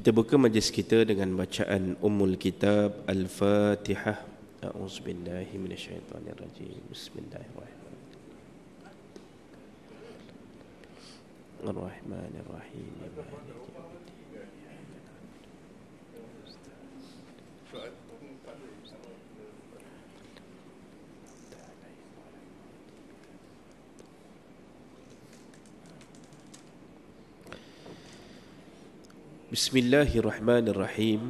Kita buka majlis kita dengan bacaan Ummul Kitab Al-Fatihah. A'udzubillahi minasyaitonirrajim. Bismillahirrahmanirrahim. Ar-Rahmanir-Rahim. بسم الله الرحمن الرحيم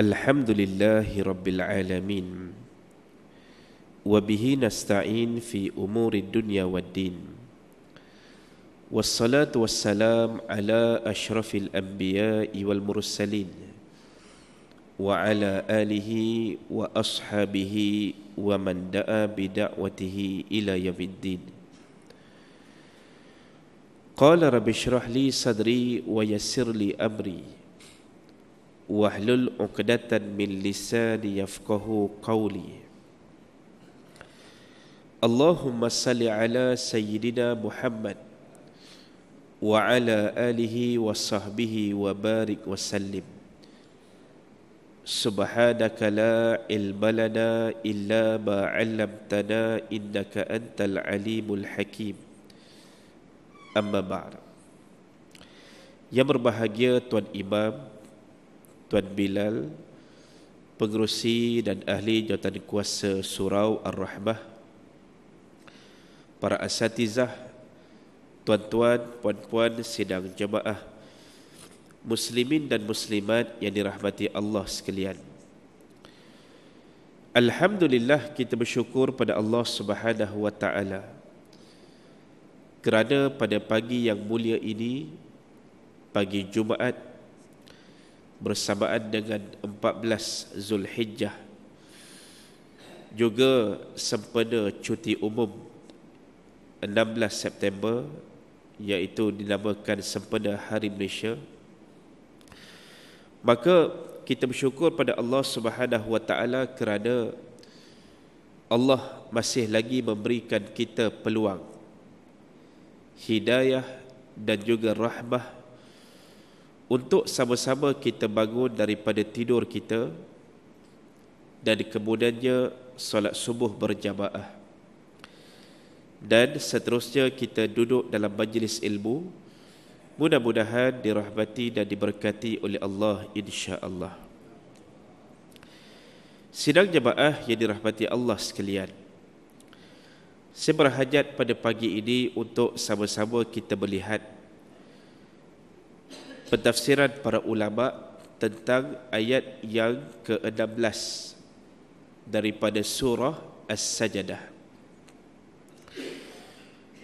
الحمد لله رب العالمين وبه نستعين في امور الدنيا والدين والصلاه والسلام على اشرف الانبياء والمرسلين وعلى اله واصحابه ومن دعا بدعوته الى يوم الدين Qala rabbi syrah li sadri wa yassir li amri. Wahlul 'uqdatan min lisani yafqahu qawli. Allahumma salli ala sayyidina Muhammad wa ala alihi wa sahbihi wa barik wa sallim. Subhanaka la ilma lana illa ma 'allamtana innaka antal alimul hakim. Amma ba'd. Yang berbahagia Tuan Imam, Tuan Bilal, pengerusi dan ahli jawatan kuasa Surau Ar-Rahmah, para asatizah, tuan-tuan, puan-puan sidang jemaah, muslimin dan muslimat yang dirahmati Allah sekalian. Alhamdulillah kita bersyukur pada Allah Subhanahu wa taala kerana pada pagi yang mulia ini pagi Jumaat bersamaan dengan 14 Zulhijjah. Juga sempena cuti umum 16 September iaitu dinamakan sempena Hari Malaysia. Maka kita bersyukur pada Allah Subhanahu Wa Taala kerana Allah masih lagi memberikan kita peluang hidayah dan juga rahmah untuk sama-sama kita bangun daripada tidur kita dan kemudiannya solat subuh berjamaah. Dan seterusnya kita duduk dalam majlis ilmu. Mudah-mudahan dirahmati dan diberkati oleh Allah insya-Allah. Sidang jemaah yang dirahmati Allah sekalian saya berhajat pada pagi ini untuk sama-sama kita melihat pentafsiran para ulama tentang ayat yang ke-16 daripada surah As-Sajdah.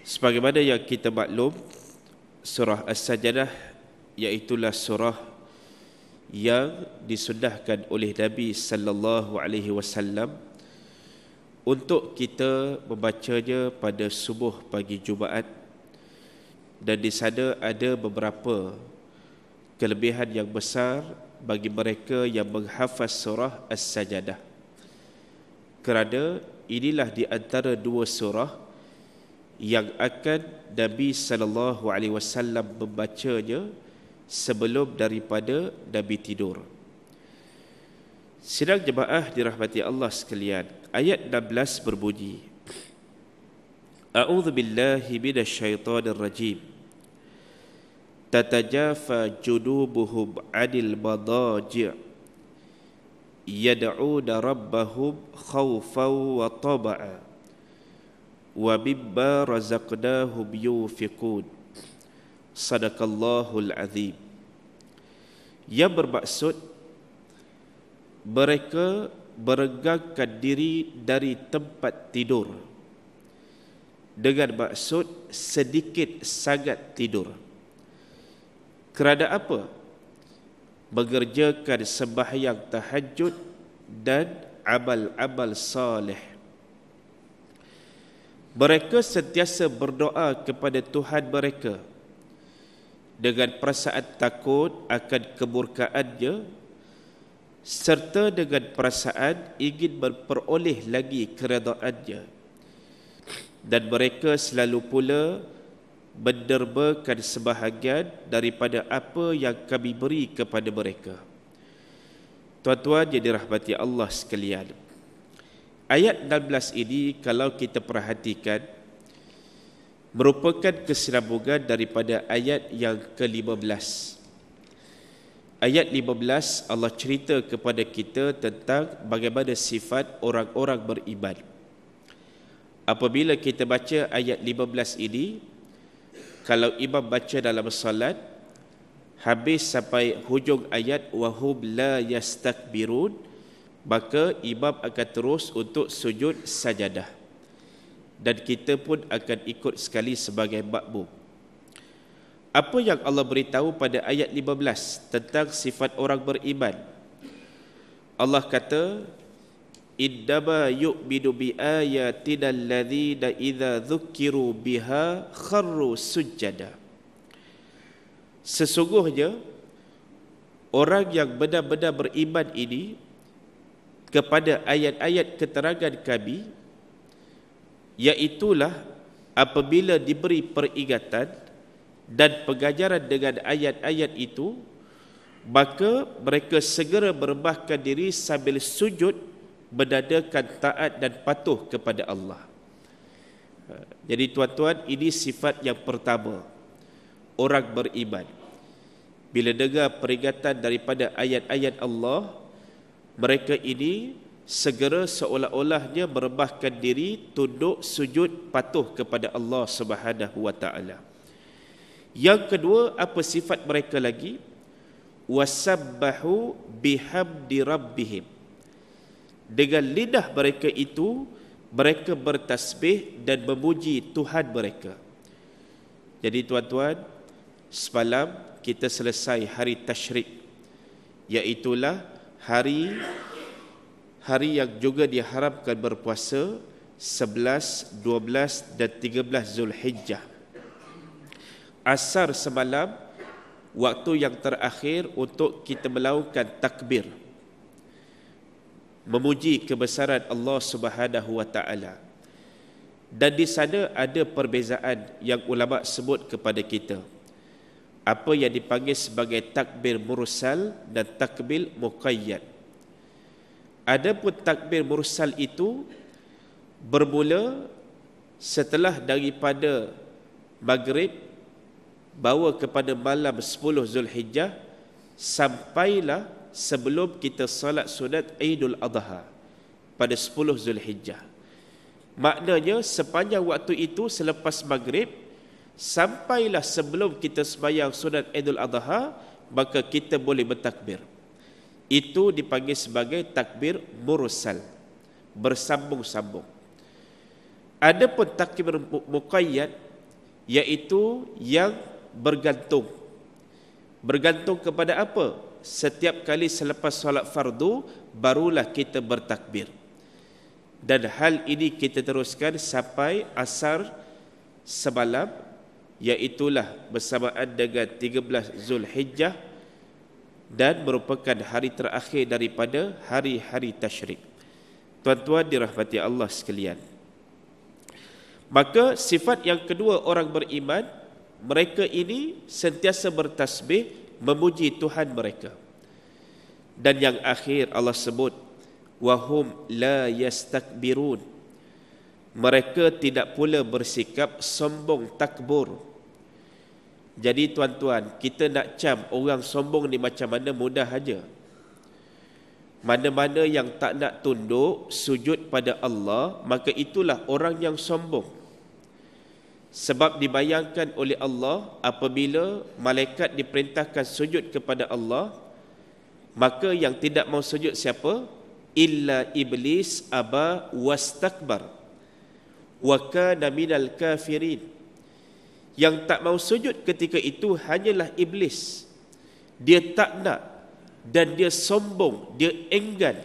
Sebagaimana yang kita maklum, surah As-Sajdah iaitulah surah yang disudahkan oleh Nabi sallallahu alaihi wasallam untuk kita membacanya pada subuh pagi Jumaat dan di sana ada beberapa kelebihan yang besar bagi mereka yang menghafaz surah As-Sajdah. Kerana inilah di antara dua surah yang akan Nabi sallallahu alaihi wasallam membacanya sebelum daripada Nabi tidur. Sidang jemaah dirahmati Allah sekalian. Ayat 16 berbunyi. A'udzu billahi minasyaitonir rajim. Tatajafa junubuhum 'anil madaji' yad'una rabbahum khawfan wa tama'a wa mimma razaqnahum yunfiqun. Sadaqallahul azim. Yang bermaksud mereka beregangkan diri dari tempat tidur. Dengan maksud sedikit sangat tidur. Kerana apa? Mengerjakan sembahyang tahajud dan amal-amal saleh. Mereka sentiasa berdoa kepada Tuhan mereka. Dengan perasaan takut akan kemurkaannya serta dengan perasaan ingin memperoleh lagi keredaannya dan mereka selalu pula menderbakan sebahagian daripada apa yang kami beri kepada mereka. Tuan-tuan yang dirahmati Allah sekalian. Ayat 16 ini kalau kita perhatikan merupakan kesinambungan daripada ayat yang ke-15. Ayat 15 Allah cerita kepada kita tentang bagaimana sifat orang-orang beriman. Apabila kita baca ayat 15 ini, kalau imam baca dalam salat habis sampai hujung ayat wahum la yastakbirun maka imam akan terus untuk sujud sajadah dan kita pun akan ikut sekali sebagai makmum apa yang Allah beritahu pada ayat 15 tentang sifat orang beriman Allah kata Iddama yu'minu bi ayatina alladhina idha dhukiru biha kharru sujjada. Sesungguhnya, orang yang benar-benar beriman ini kepada ayat-ayat keterangan kami, iaitulah apabila diberi peringatan dan pengajaran dengan ayat-ayat itu, maka mereka segera merebahkan diri sambil sujud berdadakan taat dan patuh kepada Allah. Jadi tuan-tuan, ini sifat yang pertama. Orang beriman. Bila dengar peringatan daripada ayat-ayat Allah, mereka ini segera seolah-olahnya merebahkan diri, tunduk, sujud, patuh kepada Allah Subhanahu wa taala. Yang kedua, apa sifat mereka lagi? Wasabbahu bihamdi rabbihim dengan lidah mereka itu mereka bertasbih dan memuji Tuhan mereka. Jadi tuan-tuan, semalam kita selesai hari tasyrik iaitulah hari hari yang juga diharapkan berpuasa 11, 12 dan 13 Zulhijjah. Asar semalam waktu yang terakhir untuk kita melakukan takbir memuji kebesaran Allah Subhanahu wa taala. Dan di sana ada perbezaan yang ulama sebut kepada kita. Apa yang dipanggil sebagai takbir mursal dan takbir muqayyad. Adapun takbir mursal itu bermula setelah daripada maghrib bawa kepada malam 10 Zulhijjah sampailah sebelum kita salat sunat Aidul Adha pada 10 Zulhijjah. Maknanya sepanjang waktu itu selepas maghrib sampailah sebelum kita sembahyang sunat Aidul Adha maka kita boleh bertakbir. Itu dipanggil sebagai takbir mursal bersambung-sambung. Adapun takbir muqayyad iaitu yang bergantung. Bergantung kepada apa? setiap kali selepas solat fardu barulah kita bertakbir. Dan hal ini kita teruskan sampai asar semalam iaitulah bersamaan dengan 13 Zulhijjah dan merupakan hari terakhir daripada hari-hari tasyrik. Tuan-tuan dirahmati Allah sekalian. Maka sifat yang kedua orang beriman mereka ini sentiasa bertasbih memuji Tuhan mereka. Dan yang akhir Allah sebut wahum la yastakbirun. Mereka tidak pula bersikap sombong takbur. Jadi tuan-tuan, kita nak cam orang sombong ni macam mana mudah aja. Mana-mana yang tak nak tunduk sujud pada Allah, maka itulah orang yang sombong. Sebab dibayangkan oleh Allah apabila malaikat diperintahkan sujud kepada Allah maka yang tidak mau sujud siapa? Illa iblis aba wastakbar. Wa kana minal kafirin. Yang tak mau sujud ketika itu hanyalah iblis. Dia tak nak dan dia sombong dia enggan.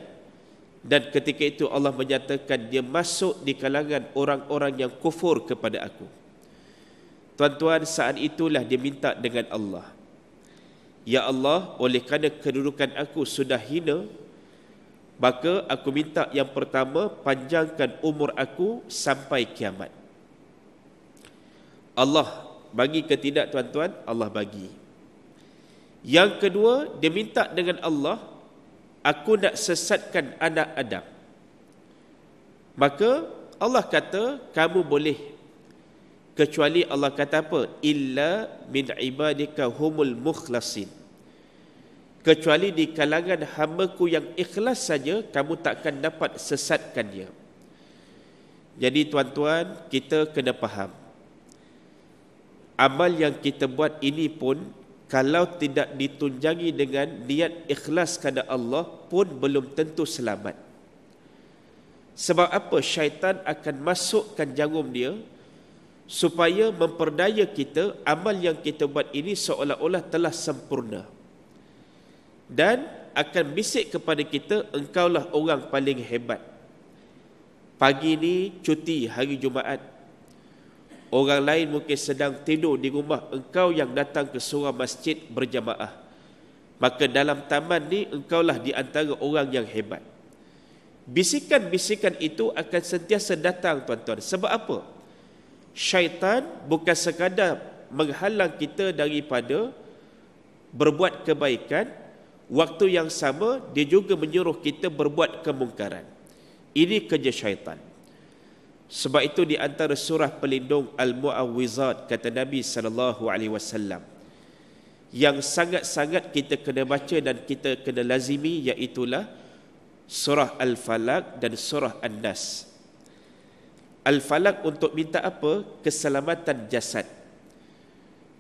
Dan ketika itu Allah menyatakan dia masuk di kalangan orang-orang yang kufur kepada aku Tuan-tuan saat itulah dia minta dengan Allah. Ya Allah, oleh kerana kedudukan aku sudah hina, maka aku minta yang pertama panjangkan umur aku sampai kiamat. Allah Bagi ke tidak tuan-tuan, Allah bagi. Yang kedua, dia minta dengan Allah, aku nak sesatkan anak Adam. Maka Allah kata, kamu boleh. Kecuali Allah kata apa? Illa min ibadika humul mukhlasin. Kecuali di kalangan hambaku yang ikhlas saja, kamu takkan dapat sesatkan dia. Jadi tuan-tuan, kita kena faham. Amal yang kita buat ini pun, kalau tidak ditunjangi dengan niat ikhlas kepada Allah pun belum tentu selamat. Sebab apa syaitan akan masukkan jarum dia supaya memperdaya kita amal yang kita buat ini seolah-olah telah sempurna. Dan akan bisik kepada kita engkaulah orang paling hebat. Pagi ini cuti hari Jumaat. Orang lain mungkin sedang tidur di rumah engkau yang datang ke surau masjid berjamaah. Maka dalam taman ni engkaulah di antara orang yang hebat. Bisikan-bisikan itu akan sentiasa datang tuan-tuan. Sebab apa? Syaitan bukan sekadar menghalang kita daripada berbuat kebaikan, waktu yang sama dia juga menyuruh kita berbuat kemungkaran. Ini kerja syaitan. Sebab itu di antara surah pelindung Al-Mu'awwizat kata Nabi sallallahu alaihi wasallam yang sangat-sangat kita kena baca dan kita kena lazimi iaitu surah Al-Falaq dan surah An-Nas. Al-Falaq untuk minta apa? Keselamatan jasad.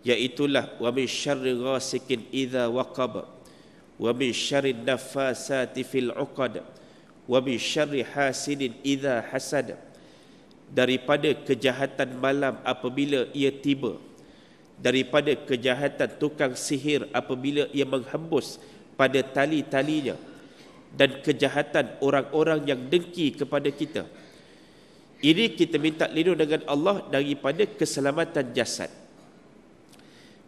Iaitulah wa min syarri ghasikin idza waqab wa min syarri nafasati fil 'uqad wa min syarri hasidin idza hasad daripada kejahatan malam apabila ia tiba daripada kejahatan tukang sihir apabila ia menghembus pada tali-talinya dan kejahatan orang-orang yang dengki kepada kita. Ini kita minta lindung dengan Allah daripada keselamatan jasad.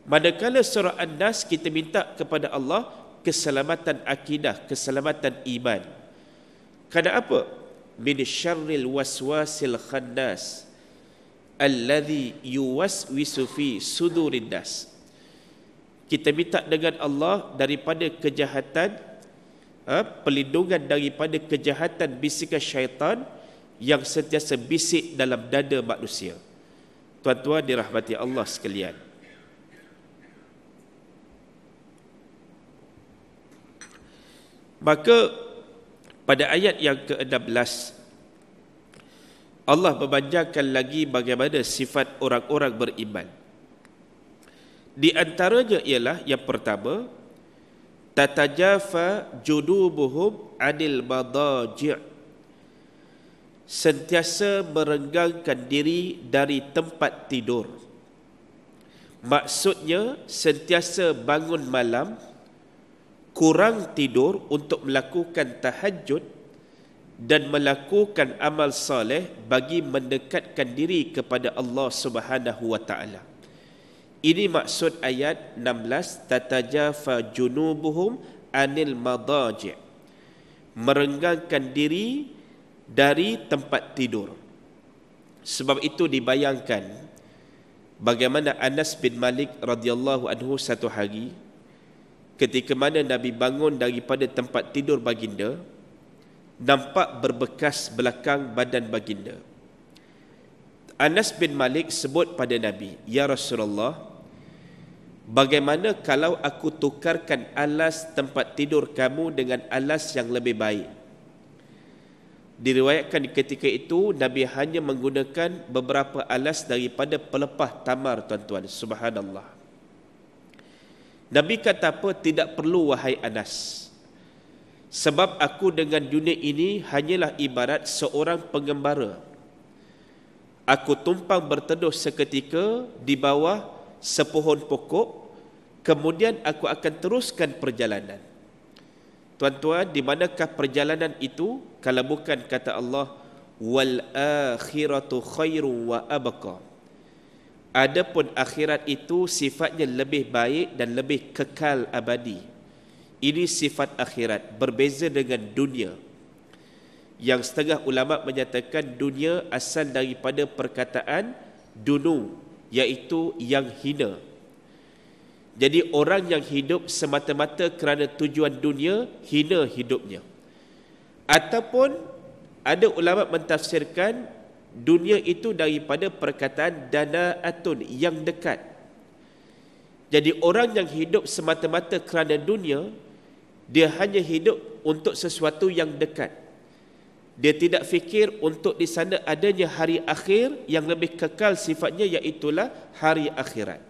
Manakala surah An-Nas kita minta kepada Allah keselamatan akidah, keselamatan iman. Kerana apa? Min syarril waswasil khannas alladhi yuwaswisu fi sudurin nas. Kita minta dengan Allah daripada kejahatan ha, pelindungan daripada kejahatan bisikan syaitan yang sentiasa bisik dalam dada manusia. Tuan-tuan dirahmati Allah sekalian. Maka pada ayat yang ke-16 Allah membanjarkan lagi bagaimana sifat orang-orang beriman. Di antaranya ialah yang pertama tatajafa judubuhum anil madaji' sentiasa merenggangkan diri dari tempat tidur. Maksudnya sentiasa bangun malam kurang tidur untuk melakukan tahajud dan melakukan amal soleh bagi mendekatkan diri kepada Allah Subhanahu wa taala. Ini maksud ayat 16 tatajafa junubuhum anil madaji' merenggangkan diri dari tempat tidur. Sebab itu dibayangkan bagaimana Anas bin Malik radhiyallahu anhu satu hari ketika mana Nabi bangun daripada tempat tidur baginda nampak berbekas belakang badan baginda. Anas bin Malik sebut pada Nabi, "Ya Rasulullah, bagaimana kalau aku tukarkan alas tempat tidur kamu dengan alas yang lebih baik?" Diriwayatkan ketika itu Nabi hanya menggunakan beberapa alas daripada pelepah tamar tuan-tuan. Subhanallah. Nabi kata apa? Tidak perlu wahai Anas. Sebab aku dengan dunia ini hanyalah ibarat seorang pengembara aku tumpang berteduh seketika di bawah sepohon pokok kemudian aku akan teruskan perjalanan tuan-tuan di manakah perjalanan itu? Kalau bukan kata Allah wal akhiratu khairu wa abqa. Adapun akhirat itu sifatnya lebih baik dan lebih kekal abadi. Ini sifat akhirat berbeza dengan dunia. Yang setengah ulama menyatakan dunia asal daripada perkataan dunu iaitu yang hina. Jadi orang yang hidup semata-mata kerana tujuan dunia hina hidupnya. Ataupun ada ulama mentafsirkan dunia itu daripada perkataan dana atun yang dekat. Jadi orang yang hidup semata-mata kerana dunia dia hanya hidup untuk sesuatu yang dekat. Dia tidak fikir untuk di sana adanya hari akhir yang lebih kekal sifatnya iaitulah hari akhirat.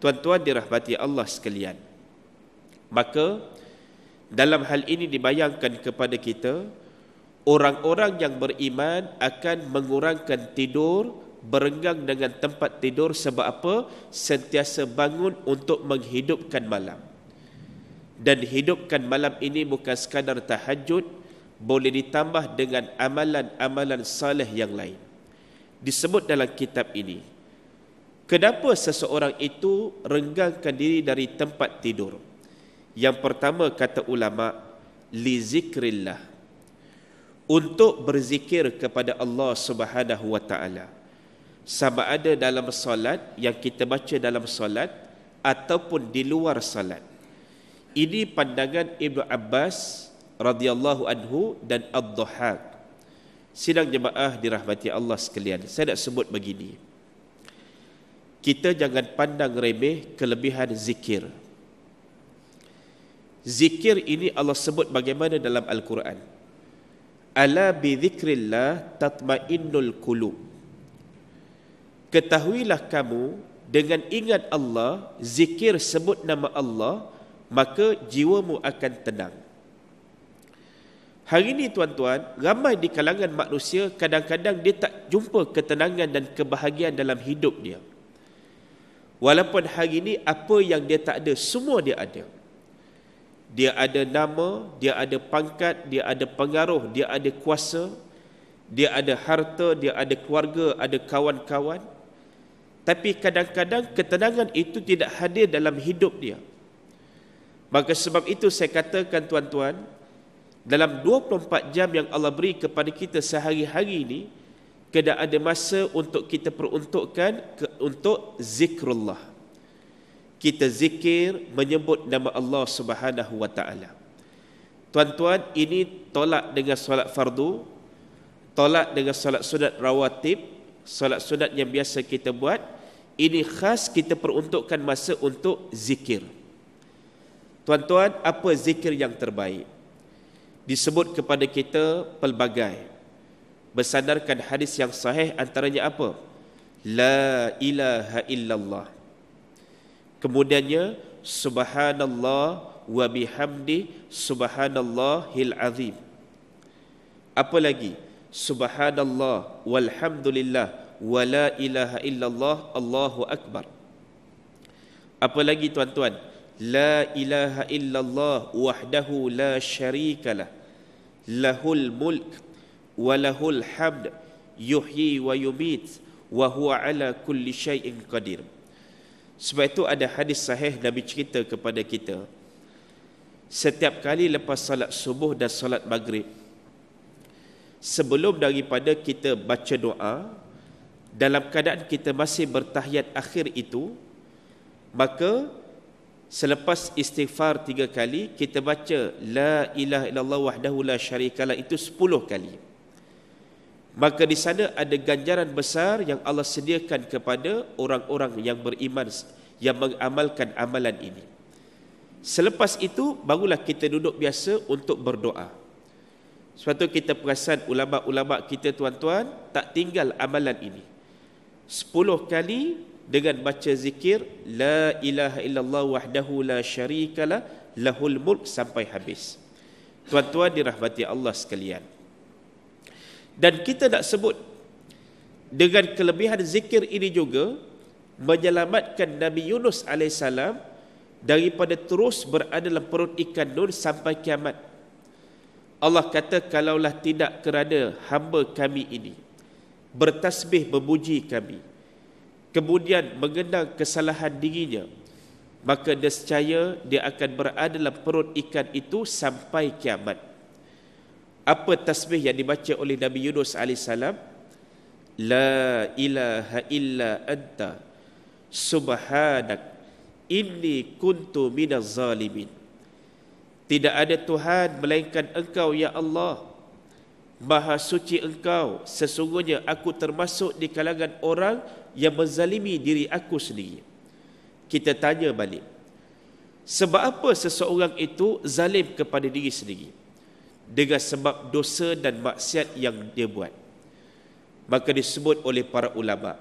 Tuan-tuan dirahmati Allah sekalian. Maka dalam hal ini dibayangkan kepada kita orang-orang yang beriman akan mengurangkan tidur berenggang dengan tempat tidur sebab apa? Sentiasa bangun untuk menghidupkan malam. Dan hidupkan malam ini bukan sekadar tahajud, boleh ditambah dengan amalan-amalan saleh yang lain. Disebut dalam kitab ini, Kenapa seseorang itu renggangkan diri dari tempat tidur? Yang pertama kata ulama, li zikrillah. Untuk berzikir kepada Allah Subhanahu wa taala. Sama ada dalam solat yang kita baca dalam solat ataupun di luar solat. Ini pandangan Ibnu Abbas radhiyallahu anhu dan Ad-Dhahhak. Sidang jemaah dirahmati Allah sekalian. Saya nak sebut begini kita jangan pandang remeh kelebihan zikir. Zikir ini Allah sebut bagaimana dalam Al-Quran. Ala bi zikrillah tatmainnul qulub. Ketahuilah kamu dengan ingat Allah, zikir sebut nama Allah, maka jiwamu akan tenang. Hari ini tuan-tuan, ramai di kalangan manusia kadang-kadang dia tak jumpa ketenangan dan kebahagiaan dalam hidup dia. Walaupun hari ini apa yang dia tak ada, semua dia ada. Dia ada nama, dia ada pangkat, dia ada pengaruh, dia ada kuasa, dia ada harta, dia ada keluarga, ada kawan-kawan. Tapi kadang-kadang ketenangan itu tidak hadir dalam hidup dia. Maka sebab itu saya katakan tuan-tuan, dalam 24 jam yang Allah beri kepada kita sehari-hari ini, kena ada masa untuk kita peruntukkan ke, untuk zikrullah. Kita zikir menyebut nama Allah Subhanahu wa taala. Tuan-tuan, ini tolak dengan solat fardu, tolak dengan solat sunat rawatib, solat sunat yang biasa kita buat, ini khas kita peruntukkan masa untuk zikir. Tuan-tuan, apa zikir yang terbaik? Disebut kepada kita pelbagai bersandarkan hadis yang sahih antaranya apa? La ilaha illallah. Kemudiannya subhanallah wa bihamdi subhanallahil azim. Apa lagi? Subhanallah walhamdulillah wa la ilaha illallah Allahu akbar. Apa lagi tuan-tuan? La ilaha illallah wahdahu la syarikalah. Lahul mulk walahul hamd yuhyi wa yumit wa huwa ala kulli syai'in qadir. Sebab itu ada hadis sahih Nabi cerita kepada kita setiap kali lepas salat subuh dan salat maghrib sebelum daripada kita baca doa dalam keadaan kita masih bertahiyat akhir itu maka selepas istighfar tiga kali kita baca la ilaha illallah wahdahu la syarikalah itu sepuluh kali maka di sana ada ganjaran besar yang Allah sediakan kepada orang-orang yang beriman yang mengamalkan amalan ini. Selepas itu barulah kita duduk biasa untuk berdoa. Sebab itu kita perasan ulama-ulama kita tuan-tuan tak tinggal amalan ini. Sepuluh kali dengan baca zikir La ilaha illallah wahdahu la syarikalah lahul mulk sampai habis. Tuan-tuan dirahmati Allah sekalian. Dan kita nak sebut dengan kelebihan zikir ini juga menyelamatkan Nabi Yunus AS daripada terus berada dalam perut ikan nun sampai kiamat. Allah kata kalaulah tidak kerana hamba kami ini bertasbih memuji kami kemudian mengenang kesalahan dirinya maka nescaya dia akan berada dalam perut ikan itu sampai kiamat apa tasbih yang dibaca oleh Nabi Yunus AS la ilaha illa anta subhanak inni kuntu minaz zalimin. Tidak ada tuhan melainkan engkau ya Allah. Maha suci engkau. Sesungguhnya aku termasuk di kalangan orang yang menzalimi diri aku sendiri. Kita tanya balik sebab apa seseorang itu zalim kepada diri sendiri dengan sebab dosa dan maksiat yang dia buat. Maka disebut oleh para ulama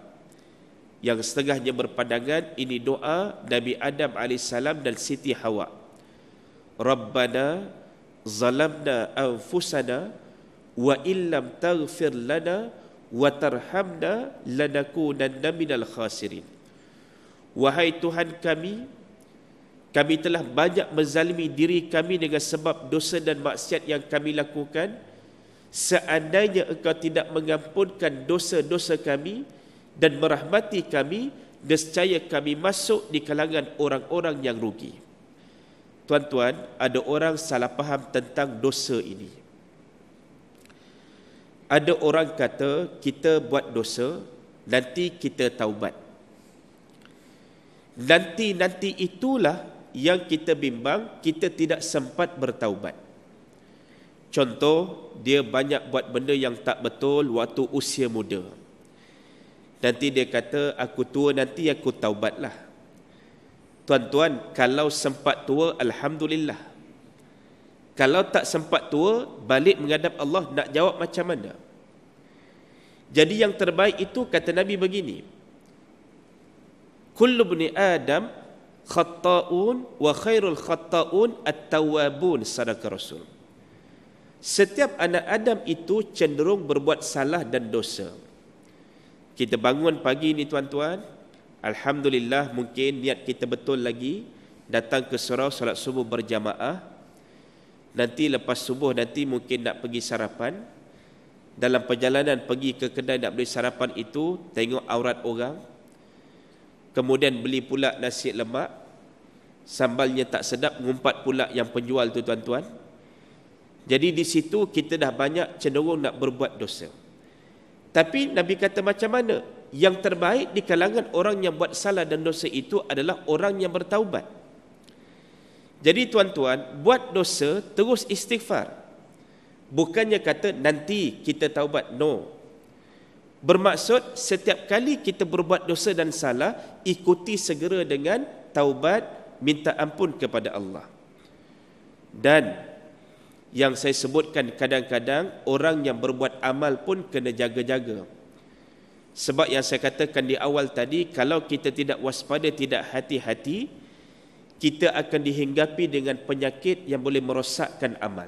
yang setengahnya berpandangan ini doa Nabi Adam AS dan Siti Hawa. Rabbana zalamna anfusana wa illam taghfir lana wa tarhamna lanakunanna minal khasirin. Wahai Tuhan kami kami telah banyak menzalimi diri kami dengan sebab dosa dan maksiat yang kami lakukan. Seandainya engkau tidak mengampunkan dosa-dosa kami dan merahmati kami nescaya kami masuk di kalangan orang-orang yang rugi. Tuan-tuan ada orang salah faham tentang dosa ini. Ada orang kata kita buat dosa nanti kita taubat. Nanti-nanti itulah yang kita bimbang kita tidak sempat bertaubat Contoh, dia banyak buat benda yang tak betul waktu usia muda. Nanti dia kata, aku tua nanti aku taubatlah. Tuan-tuan, kalau sempat tua, Alhamdulillah. Kalau tak sempat tua, balik menghadap Allah nak jawab macam mana? Jadi yang terbaik itu kata Nabi begini. Kullu bni Adam khatta'un wa khairul khatta'un at-tawwabun sadaka Rasul. Setiap anak Adam itu cenderung berbuat salah dan dosa. Kita bangun pagi ni tuan-tuan, alhamdulillah mungkin niat kita betul lagi datang ke surau solat subuh berjamaah. Nanti lepas subuh nanti mungkin nak pergi sarapan. Dalam perjalanan pergi ke kedai nak beli sarapan itu, tengok aurat orang. Kemudian beli pula nasi lemak. Sambalnya tak sedap, ngumpat pula yang penjual tu tuan-tuan. Jadi di situ kita dah banyak cenderung nak berbuat dosa. Tapi Nabi kata macam mana? Yang terbaik di kalangan orang yang buat salah dan dosa itu adalah orang yang bertaubat. Jadi tuan-tuan, buat dosa terus istighfar. Bukannya kata nanti kita taubat. No. Bermaksud setiap kali kita berbuat dosa dan salah, ikuti segera dengan taubat, minta ampun kepada Allah. Dan yang saya sebutkan kadang-kadang orang yang berbuat amal pun kena jaga-jaga. Sebab yang saya katakan di awal tadi, kalau kita tidak waspada, tidak hati-hati, kita akan dihinggapi dengan penyakit yang boleh merosakkan amal.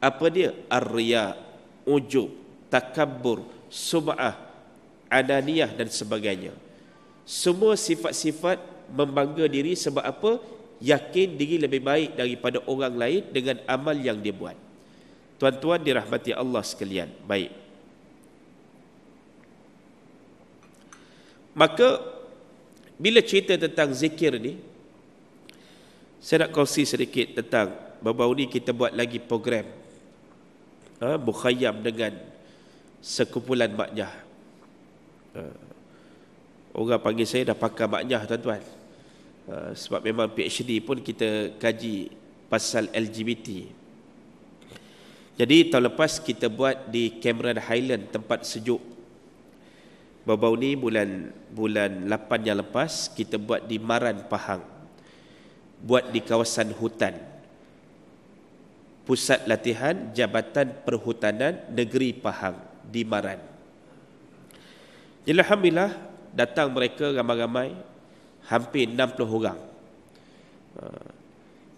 Apa dia? Ar-riya, ujub, takabbur, sub'ah, adaniyah dan sebagainya. Semua sifat-sifat membangga diri sebab apa? yakin diri lebih baik daripada orang lain dengan amal yang dia buat. Tuan-tuan dirahmati Allah sekalian. Baik. Maka bila cerita tentang zikir ni saya nak kongsi sedikit tentang baru-baru ni kita buat lagi program ha, Bukhayyam dengan sekumpulan maknyah. Ha, orang panggil saya dah pakai maknyah tuan-tuan. Uh, sebab memang PhD pun kita kaji pasal LGBT. Jadi tahun lepas kita buat di Cameron Highland tempat sejuk. Bau-bau ni bulan bulan 8 yang lepas kita buat di Maran Pahang. Buat di kawasan hutan. Pusat latihan Jabatan Perhutanan Negeri Pahang di Maran. Jadi Alhamdulillah datang mereka ramai-ramai hampir 60 orang. Ha.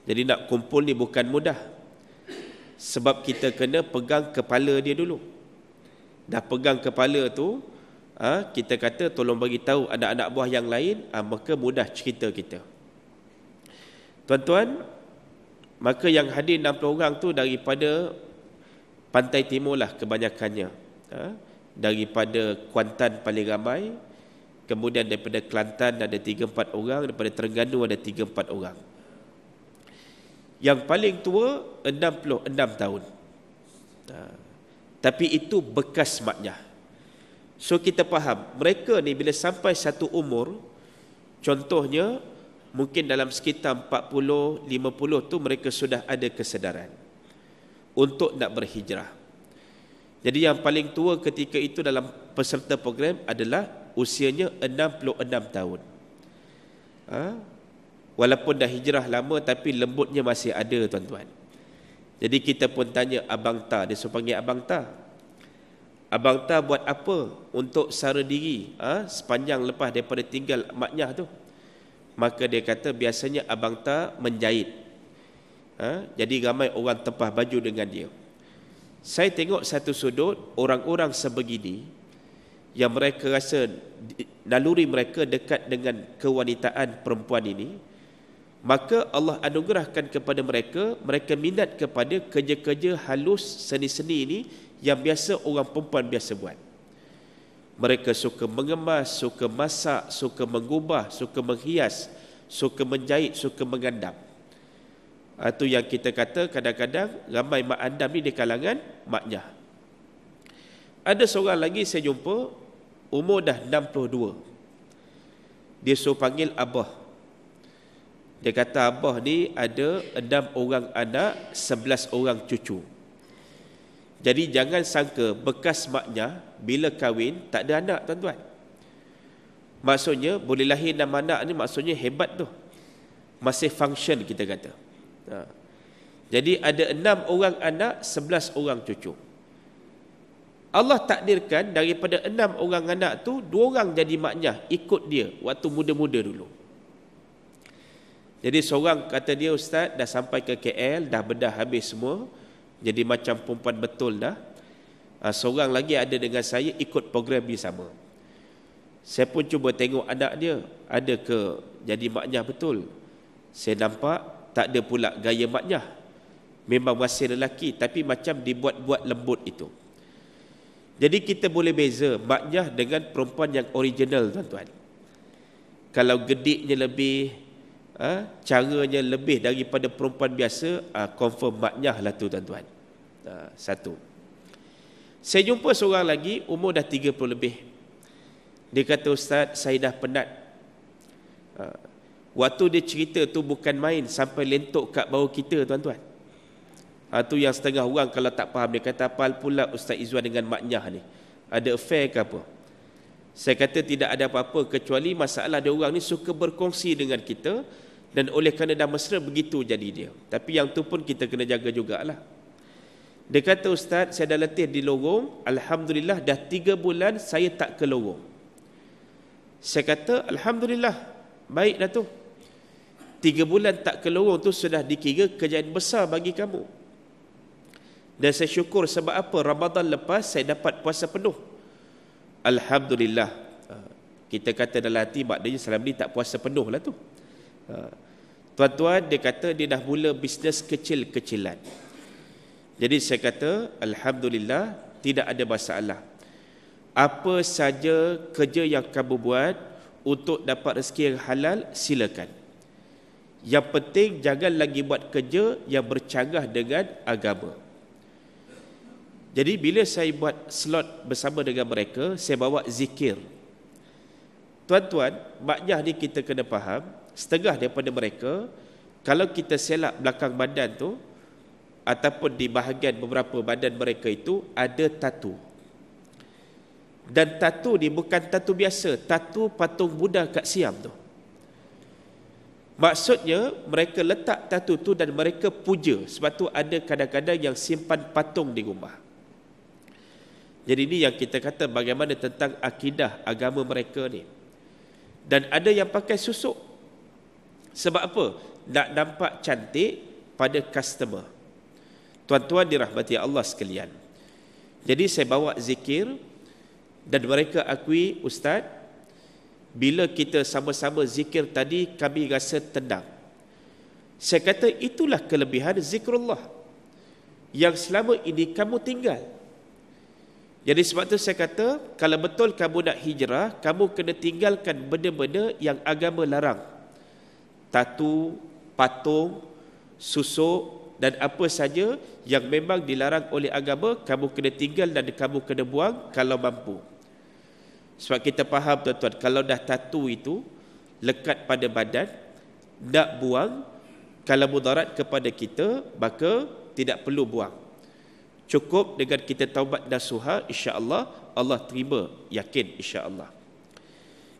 Jadi nak kumpul ni bukan mudah. Sebab kita kena pegang kepala dia dulu. Dah pegang kepala tu, ha, kita kata tolong bagi tahu anak-anak buah yang lain, ha, maka mudah cerita kita. Tuan-tuan, maka yang hadir 60 orang tu daripada pantai timur lah kebanyakannya. Daripada Kuantan paling ramai, Kemudian daripada Kelantan ada 3-4 orang, daripada Terengganu ada 3-4 orang. Yang paling tua 66 tahun. Ha. Tapi itu bekas maknya. So kita faham, mereka ni bila sampai satu umur, Contohnya, mungkin dalam sekitar 40, 50 tu mereka sudah ada kesedaran untuk nak berhijrah. Jadi yang paling tua ketika itu dalam peserta program adalah usianya 66 tahun. Ha? Walaupun dah hijrah lama tapi lembutnya masih ada tuan-tuan. Jadi kita pun tanya Abang Ta, dia suruh panggil Abang Ta. Abang Ta buat apa untuk sara diri ha? sepanjang lepas daripada tinggal maknya tu? Maka dia kata biasanya Abang Ta menjahit. Ha? Jadi ramai orang tempah baju dengan dia. Saya tengok satu sudut orang-orang sebegini yang mereka rasa naluri mereka dekat dengan kewanitaan perempuan ini maka Allah anugerahkan kepada mereka mereka minat kepada kerja-kerja halus seni-seni ini yang biasa orang perempuan biasa buat. Mereka suka mengemas suka masak suka mengubah suka menghias suka menjahit suka mengandam itu yang kita kata kadang-kadang ramai mak andam ni di kalangan maknya ada seorang lagi saya jumpa umur dah 62 dia suruh panggil abah dia kata Abah ni ada enam orang anak, sebelas orang cucu. Jadi jangan sangka bekas maknya bila kahwin tak ada anak tuan-tuan. Maksudnya boleh lahir enam anak ni maksudnya hebat tu. Masih function kita kata. Ha. Jadi ada enam orang anak, sebelas orang cucu. Allah takdirkan daripada enam orang anak tu, dua orang jadi maknya ikut dia waktu muda-muda dulu. Jadi seorang kata dia ustaz dah sampai ke KL dah bedah habis semua jadi macam perempuan betul dah. Ha, seorang lagi ada dengan saya ikut program ni sama. Saya pun cuba tengok anak dia ada ke jadi maknya betul. Saya nampak tak ada pula gaya maknya. Memang masih lelaki tapi macam dibuat-buat lembut itu. Jadi kita boleh beza maknya dengan perempuan yang original tuan-tuan. Kalau gediknya lebih ha, caranya lebih daripada perempuan biasa ha, confirm maknya lah tu tuan-tuan ha, satu saya jumpa seorang lagi umur dah 30 lebih dia kata ustaz saya dah penat ha, waktu dia cerita tu bukan main sampai lentok kat bawah kita tuan-tuan ha, tu yang setengah orang kalau tak faham dia kata apa pula ustaz Izzuan dengan maknya ni ada affair ke apa saya kata tidak ada apa-apa kecuali masalah dia orang ni suka berkongsi dengan kita dan oleh kerana dah mesra begitu jadi dia. Tapi yang tu pun kita kena jaga jugalah. Dia kata ustaz saya dah letih di lorong, alhamdulillah dah tiga bulan saya tak ke lorong. Saya kata alhamdulillah baik tu. Tiga bulan tak ke lorong tu sudah dikira kejayaan besar bagi kamu. Dan saya syukur sebab apa Ramadan lepas saya dapat puasa penuh. Alhamdulillah. Ah, kita kata dalam hati maknanya selama ni tak puasa penuh lah tu. Ha. Tuan-tuan dia kata dia dah mula bisnes kecil-kecilan. Jadi saya kata alhamdulillah tidak ada masalah. Apa saja kerja yang kamu buat untuk dapat rezeki yang halal silakan. Yang penting jangan lagi buat kerja yang bercanggah dengan agama. Jadi bila saya buat slot bersama dengan mereka, saya bawa zikir. Tuan-tuan, maknanya ni kita kena faham, setengah daripada mereka kalau kita selak belakang badan tu ataupun di bahagian beberapa badan mereka itu ada tatu dan tatu ni bukan tatu biasa tatu patung Buddha kat Siam tu maksudnya mereka letak tatu tu dan mereka puja sebab tu ada kadang-kadang yang simpan patung di rumah jadi ini yang kita kata bagaimana tentang akidah agama mereka ni dan ada yang pakai susuk sebab apa? Nak nampak cantik pada customer. Tuan-tuan dirahmati Allah sekalian. Jadi saya bawa zikir dan mereka akui ustaz bila kita sama-sama zikir tadi kami rasa tenang. Saya kata itulah kelebihan zikrullah yang selama ini kamu tinggal. Jadi sebab tu saya kata kalau betul kamu nak hijrah, kamu kena tinggalkan benda-benda yang agama larang tatu, patung, susuk dan apa saja yang memang dilarang oleh agama kamu kena tinggal dan kamu kena buang kalau mampu. Sebab kita faham tuan-tuan kalau dah tatu itu lekat pada badan nak buang kalau mudarat kepada kita maka tidak perlu buang. Cukup dengan kita taubat nasuha insya-Allah Allah terima yakin insya-Allah.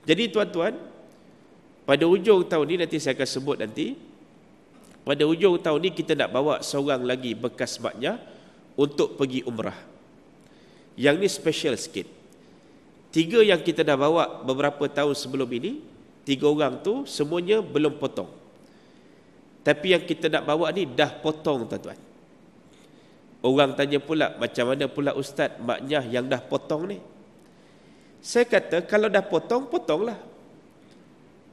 Jadi tuan-tuan pada hujung tahun ni nanti saya akan sebut nanti pada hujung tahun ni kita nak bawa seorang lagi bekas maknya untuk pergi umrah. Yang ni special sikit tiga yang kita dah bawa beberapa tahun sebelum ini tiga orang tu semuanya belum potong. Tapi yang kita nak bawa ni dah potong tuan-tuan. Orang tanya pula macam mana pula ustaz maknya yang dah potong ni? Saya kata kalau dah potong potonglah.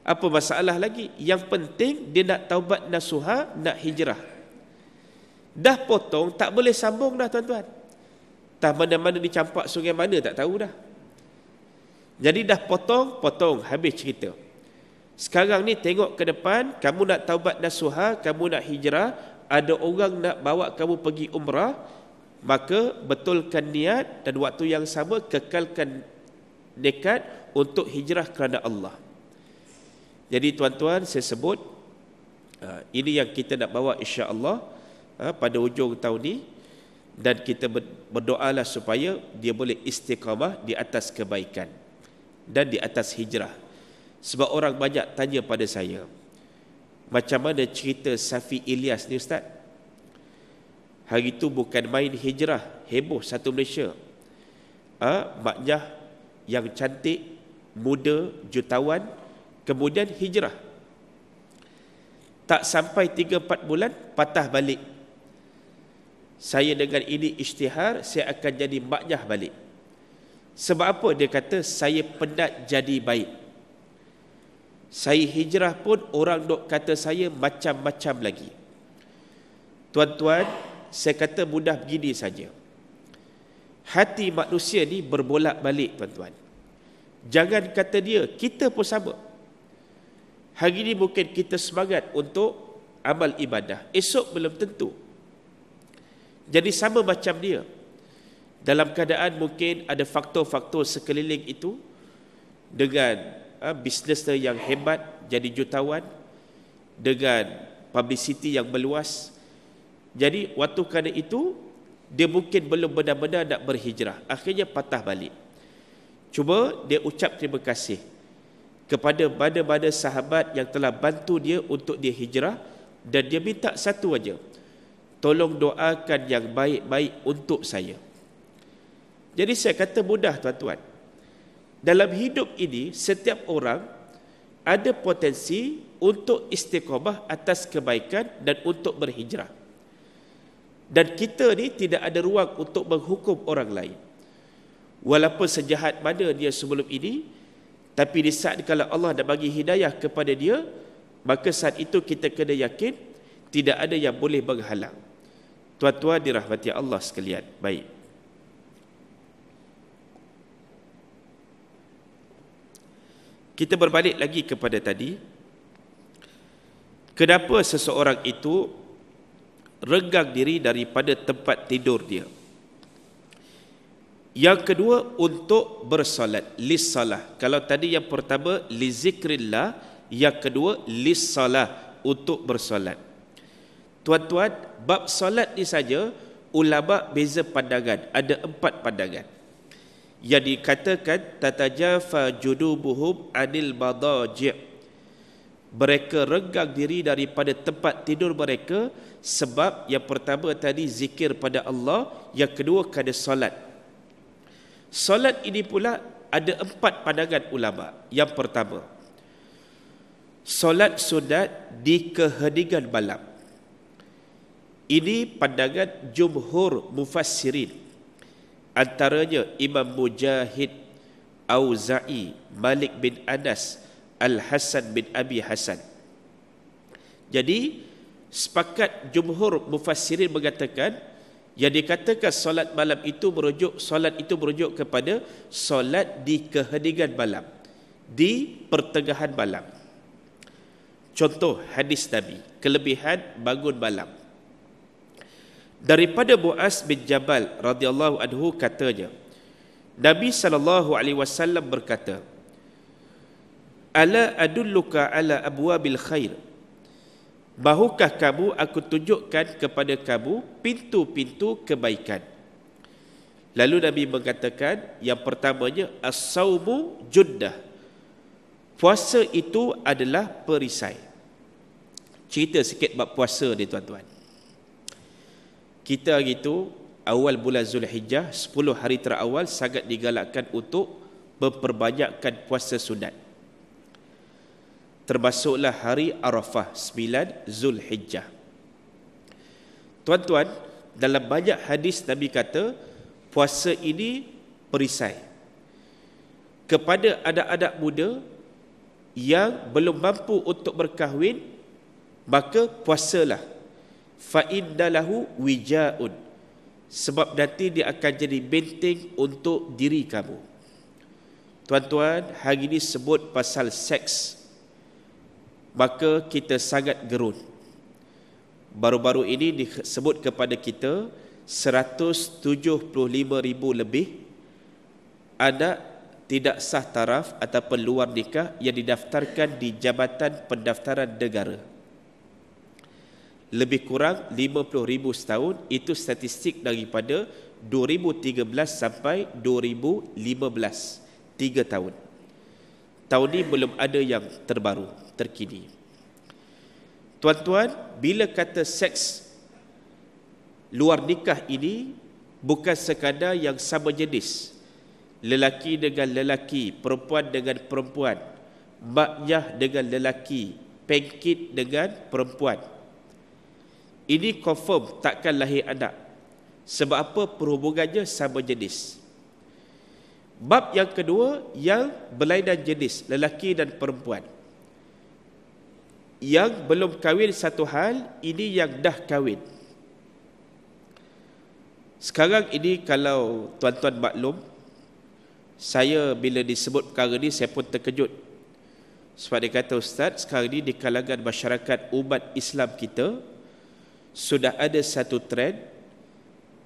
Apa masalah lagi? Yang penting dia nak taubat nasuha nak hijrah. Dah potong tak boleh sambung dah tuan-tuan. Tak mana-mana dicampak sungai mana tak tahu dah jadi dah potong potong habis cerita. Sekarang ni tengok ke depan, kamu nak taubat nasuha, kamu nak hijrah, ada orang nak bawa kamu pergi umrah, maka betulkan niat dan waktu yang sama kekalkan nekat untuk hijrah kerana Allah. Jadi tuan-tuan saya sebut uh, ini yang kita nak bawa insya-Allah uh, pada hujung tahun ni. Dan kita berdoalah supaya dia boleh istiqamah di atas kebaikan dan di atas hijrah. Sebab orang banyak tanya pada saya Macam mana cerita Safi Ilyas ni Ustaz? Hari itu bukan main hijrah Heboh satu Malaysia ha? Maknya yang cantik Muda, jutawan Kemudian hijrah Tak sampai 3-4 bulan Patah balik Saya dengan ini isytihar Saya akan jadi maknyah balik Sebab apa dia kata Saya penat jadi baik saya hijrah pun orang dok kata saya macam-macam lagi. Tuan-tuan, saya kata mudah begini saja. Hati manusia ni berbolak-balik tuan-tuan. Jangan kata dia, kita pun sama. Hari ini mungkin kita semangat untuk amal ibadah. Esok belum tentu. Jadi sama macam dia. Dalam keadaan mungkin ada faktor-faktor sekeliling itu dengan uh, bisnes yang hebat jadi jutawan dengan publicity yang meluas. Jadi waktu kerana itu dia mungkin belum benar-benar nak berhijrah. Akhirnya patah balik. Cuba dia ucap terima kasih kepada bada-bada sahabat yang telah bantu dia untuk dia hijrah dan dia minta satu aja tolong doakan yang baik-baik untuk saya jadi saya kata mudah tuan-tuan dalam hidup ini setiap orang ada potensi untuk istiqamah atas kebaikan dan untuk berhijrah. Dan kita ni tidak ada ruang untuk menghukum orang lain. Walaupun sejahat mana dia sebelum ini, tapi di saat kalau Allah dah bagi hidayah kepada dia, maka saat itu kita kena yakin tidak ada yang boleh menghalang. Tuan-tuan dirahmati Allah sekalian. Baik. Kita berbalik lagi kepada tadi. Kenapa seseorang itu regang diri daripada tempat tidur dia? Yang kedua untuk bersolat, lis salah. Kalau tadi yang pertama li zikrillah, yang kedua lis salah untuk bersolat. Tuan-tuan, bab solat ni saja ulama beza pandangan, ada empat pandangan yang dikatakan tatajafa judubuhum anil madaji' mereka regang diri daripada tempat tidur mereka sebab yang pertama tadi zikir pada Allah yang kedua kerana solat. Solat ini pula ada empat pandangan ulama. Yang pertama solat sunat di keheningan malam. Ini pandangan jumhur mufassirin antaranya Imam Mujahid Auza'i Malik bin Anas Al-Hasan bin Abi Hasan jadi sepakat jumhur mufassirin mengatakan yang dikatakan solat malam itu merujuk solat itu merujuk kepada solat di keheningan malam di pertengahan malam. Contoh hadis Nabi kelebihan bangun malam daripada Muaz bin Jabal radhiyallahu anhu katanya Nabi sallallahu alaihi wasallam berkata ala adulluka ala abwabil khair? Mahukah kamu aku tunjukkan kepada kamu pintu-pintu kebaikan? Lalu Nabi mengatakan yang pertamanya as-saumu juddah Puasa itu adalah perisai. Cerita sikit bab puasa ni tuan-tuan Kita hari itu awal bulan Zulhijjah 10 hari terawal sangat digalakkan untuk memperbanyakkan puasa sunat termasuklah hari Arafah 9 Zulhijjah. Tuan-tuan, dalam banyak hadis Nabi kata puasa ini perisai. Kepada anak-anak muda yang belum mampu untuk berkahwin, maka puasalah. Fa innalahu wijaun. Sebab nanti dia akan jadi benteng untuk diri kamu. Tuan-tuan, hari ini sebut pasal seks maka kita sangat gerun. Baru-baru ini disebut kepada kita 175 ribu lebih anak tidak sah taraf ataupun luar nikah yang didaftarkan di Jabatan Pendaftaran Negara. Lebih kurang 50 ribu setahun itu statistik daripada 2013 sampai 2015. Tiga tahun. Tahun ini belum ada yang terbaru terkini. Tuan-tuan, bila kata seks luar nikah ini bukan sekadar yang sama jenis. Lelaki dengan lelaki, perempuan dengan perempuan, maknyah dengan lelaki, pengkit dengan perempuan. Ini confirm takkan lahir anak. Sebab apa perhubungannya sama jenis. Bab yang kedua yang berlainan jenis lelaki dan perempuan yang belum kahwin satu hal, ini yang dah kahwin. Sekarang ini kalau tuan-tuan maklum, saya bila disebut perkara ini saya pun terkejut. Sebab dia kata Ustaz, sekarang ini di kalangan masyarakat umat Islam kita, sudah ada satu trend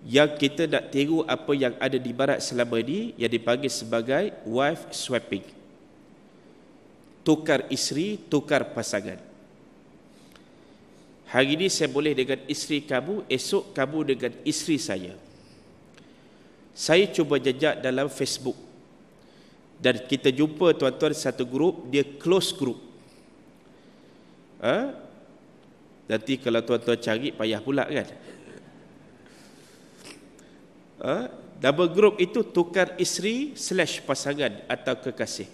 yang kita nak tiru apa yang ada di barat selama ini yang dipanggil sebagai wife swapping. Tukar isteri, tukar pasangan. Hari ini saya boleh dengan isteri kamu, esok kamu dengan isteri saya. Saya cuba jejak dalam Facebook. Dan kita jumpa tuan-tuan satu grup, dia close group. Ha? Nanti kalau tuan-tuan cari, payah pula kan? Ha? Nama grup itu tukar isteri slash pasangan atau kekasih.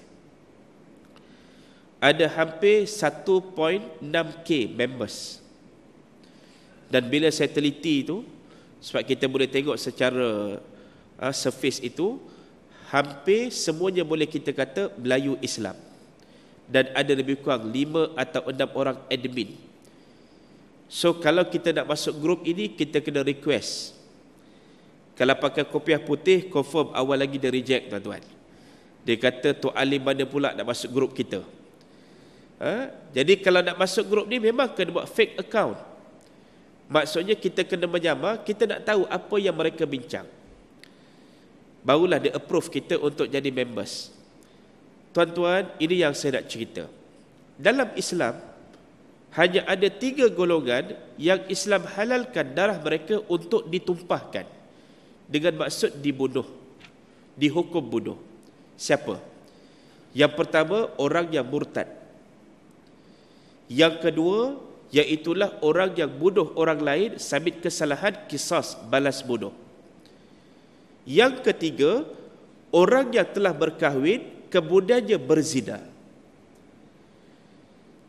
Ada hampir 1.6k members. Dan bila saya teliti itu, sebab kita boleh tengok secara uh, surface itu, hampir semuanya boleh kita kata Melayu Islam. Dan ada lebih kurang lima atau enam orang admin. So kalau kita nak masuk grup ini, kita kena request. Kalau pakai kopiah putih, confirm awal lagi dia reject tuan-tuan. Dia kata tu alim mana pula nak masuk grup kita. Ha? Jadi kalau nak masuk grup ni memang kena buat fake account. Maksudnya kita kena menyamar, kita nak tahu apa yang mereka bincang. Barulah dia approve kita untuk jadi members. Tuan-tuan, ini yang saya nak cerita. Dalam Islam, hanya ada tiga golongan yang Islam halalkan darah mereka untuk ditumpahkan. Dengan maksud dibunuh. Dihukum bunuh. Siapa? Yang pertama, orang yang murtad. Yang kedua, iaitulah orang yang bunuh orang lain sabit kesalahan kisas balas bunuh. Yang ketiga, orang yang telah berkahwin kemudiannya berzina.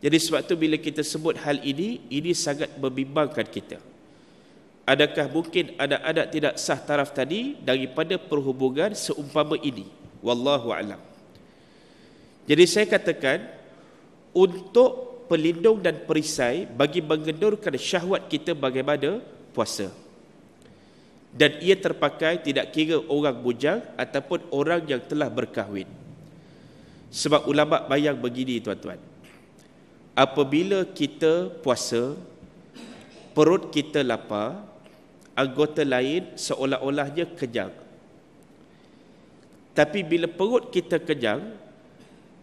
Jadi sebab tu bila kita sebut hal ini, ini sangat membimbangkan kita. Adakah mungkin anak-anak tidak sah taraf tadi daripada perhubungan seumpama ini? Wallahu a'lam. Jadi saya katakan untuk pelindung dan perisai bagi mengendurkan syahwat kita bagaimana puasa. Dan ia terpakai tidak kira orang bujang ataupun orang yang telah berkahwin. Sebab ulama bayang begini tuan-tuan. Apabila kita puasa, perut kita lapar, anggota lain seolah-olahnya kenyang. Tapi bila perut kita kenyang,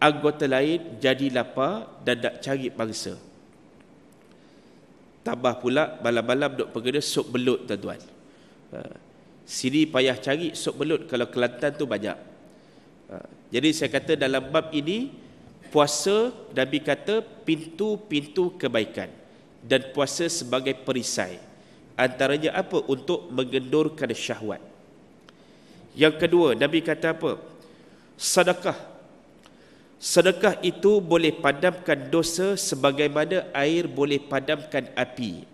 anggota lain jadi lapar dan nak cari bangsa. Tambah pula malam-malam duk pergi sup belut tuan-tuan. Ha. Sini payah cari sup belut kalau Kelantan tu banyak. Ha. Jadi saya kata dalam bab ini puasa Nabi kata pintu-pintu kebaikan dan puasa sebagai perisai. Antaranya apa? Untuk mengendurkan syahwat. Yang kedua, Nabi kata apa? Sedekah Sedekah itu boleh padamkan dosa sebagaimana air boleh padamkan api.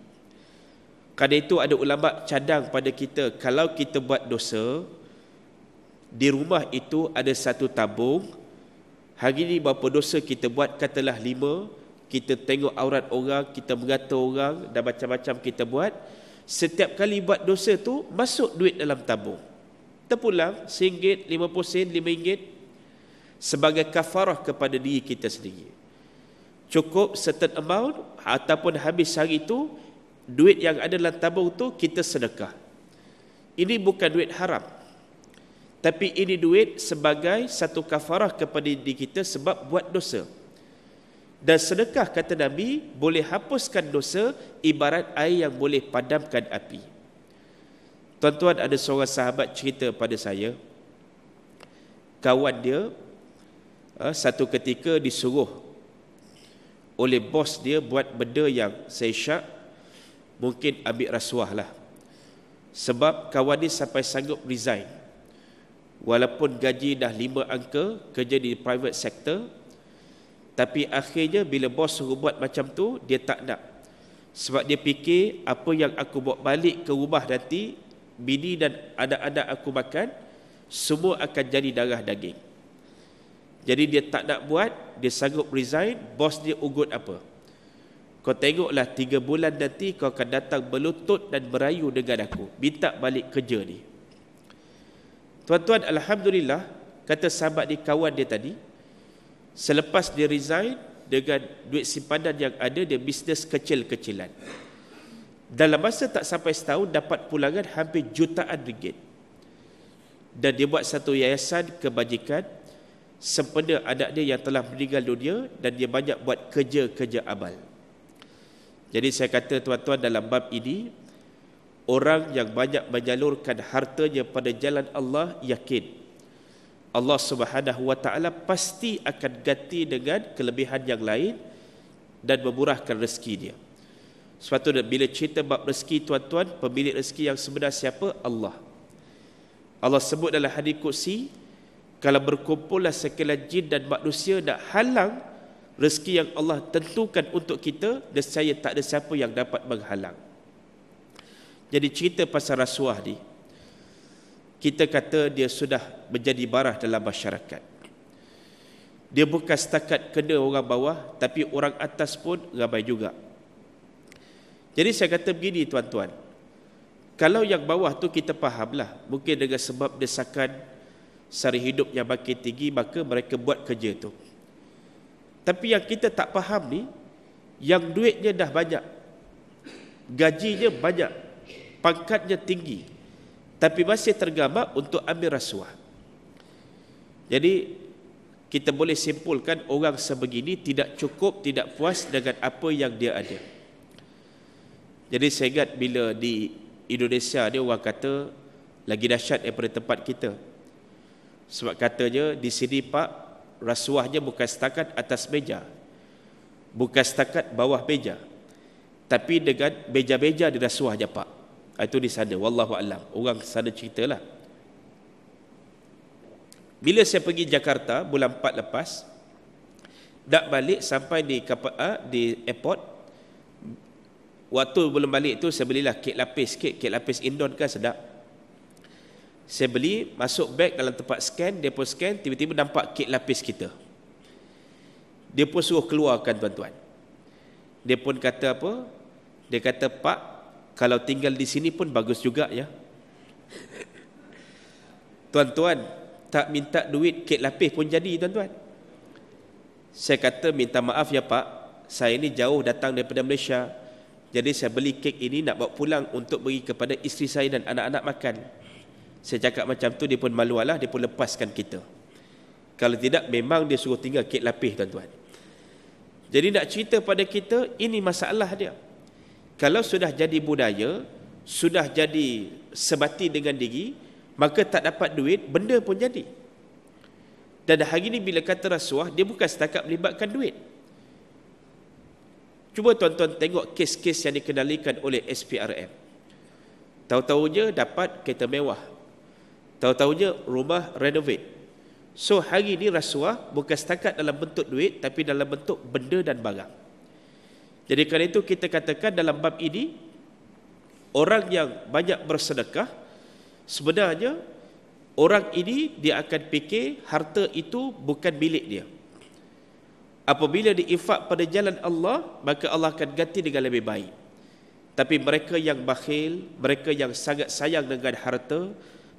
Kerana itu ada ulama cadang pada kita kalau kita buat dosa di rumah itu ada satu tabung. Hari ini berapa dosa kita buat katalah lima. Kita tengok aurat orang, kita mengata orang dan macam-macam kita buat. Setiap kali buat dosa tu masuk duit dalam tabung. Terpulang RM1, RM50, RM5, sebagai kafarah kepada diri kita sendiri. Cukup certain amount ataupun habis hari itu duit yang ada dalam tabung tu kita sedekah. Ini bukan duit haram. Tapi ini duit sebagai satu kafarah kepada diri kita sebab buat dosa. Dan sedekah kata Nabi boleh hapuskan dosa ibarat air yang boleh padamkan api. Tuan-tuan ada seorang sahabat cerita pada saya kawan dia uh, satu ketika disuruh oleh bos dia buat benda yang saya syak mungkin ambil rasuah lah sebab kawan dia sampai sanggup resign walaupun gaji dah lima angka kerja di private sector tapi akhirnya bila bos suruh buat macam tu dia tak nak sebab dia fikir apa yang aku bawa balik ke rumah nanti bini dan anak-anak aku makan semua akan jadi darah daging jadi dia tak nak buat, dia sanggup resign, bos dia ugut apa? Kau tengoklah tiga bulan nanti kau akan datang berlutut dan merayu dengan aku. Minta balik kerja ni. Tuan-tuan, Alhamdulillah, kata sahabat dia, kawan dia tadi, selepas dia resign, dengan duit simpanan yang ada, dia bisnes kecil-kecilan. Dalam masa tak sampai setahun, dapat pulangan hampir jutaan ringgit. Dan dia buat satu yayasan kebajikan, sempena anak dia yang telah meninggal dunia dan dia banyak buat kerja-kerja amal. Jadi saya kata tuan-tuan dalam bab ini orang yang banyak menyalurkan hartanya pada jalan Allah yakin Allah Subhanahu wa taala pasti akan ganti dengan kelebihan yang lain dan memurahkan rezeki dia. Sebab itu bila cerita bab rezeki tuan-tuan, pemilik rezeki yang sebenar siapa? Allah. Allah sebut dalam hadis kursi, kalau berkumpullah sekalian jin dan manusia nak halang rezeki yang Allah tentukan untuk kita saya tak ada siapa yang dapat menghalang jadi cerita pasal rasuah ni kita kata dia sudah menjadi barah dalam masyarakat. Dia bukan setakat kena orang bawah tapi orang atas pun ramai juga. Jadi saya kata begini tuan-tuan. Kalau yang bawah tu kita fahamlah mungkin dengan sebab desakan sari hidup yang makin tinggi maka mereka buat kerja tu. Tapi yang kita tak faham ni yang duitnya dah banyak gajinya banyak pangkatnya tinggi tapi masih tergambar untuk ambil rasuah jadi kita boleh simpulkan orang sebegini tidak cukup tidak puas dengan apa yang dia ada jadi saya ingat bila di Indonesia dia orang kata lagi dahsyat daripada tempat kita sebab katanya di sini Pak rasuahnya bukan setakat atas meja. Bukan setakat bawah meja. Tapi dengan meja-meja di rasuahnya Pak. Itu di sana. Wallahu a'lam. Orang sana ceritalah. Bila saya pergi Jakarta bulan 4 lepas, nak balik sampai di kapal A, di airport, waktu belum balik tu saya belilah kek lapis sikit, kek lapis Indon kan sedap. Saya beli, masuk beg dalam tempat scan, dia pun scan, tiba-tiba nampak kit lapis kita. Dia pun suruh keluarkan tuan-tuan. Dia pun kata apa? Dia kata, Pak, kalau tinggal di sini pun bagus juga ya. Tuan-tuan, tak minta duit kit lapis pun jadi tuan-tuan. Saya kata, minta maaf ya Pak, saya ini jauh datang daripada Malaysia. Jadi saya beli kek ini nak bawa pulang untuk bagi kepada isteri saya dan anak-anak makan. Saya cakap macam tu dia pun malu Allah, dia pun lepaskan kita. Kalau tidak memang dia suruh tinggal kek lapis tuan-tuan. Jadi nak cerita pada kita ini masalah dia. Kalau sudah jadi budaya, sudah jadi sebati dengan diri, maka tak dapat duit, benda pun jadi. Dan hari ini bila kata rasuah, dia bukan setakat melibatkan duit. Cuba tuan-tuan tengok kes-kes yang dikendalikan oleh SPRM. tahu je dapat kereta mewah. tahu je rumah renovate. So hari ini rasuah bukan setakat dalam bentuk duit tapi dalam bentuk benda dan barang. Jadi kerana itu kita katakan dalam bab ini orang yang banyak bersedekah sebenarnya orang ini dia akan fikir harta itu bukan milik dia. Apabila diinfak pada jalan Allah maka Allah akan ganti dengan lebih baik. Tapi mereka yang bakhil, mereka yang sangat sayang dengan harta,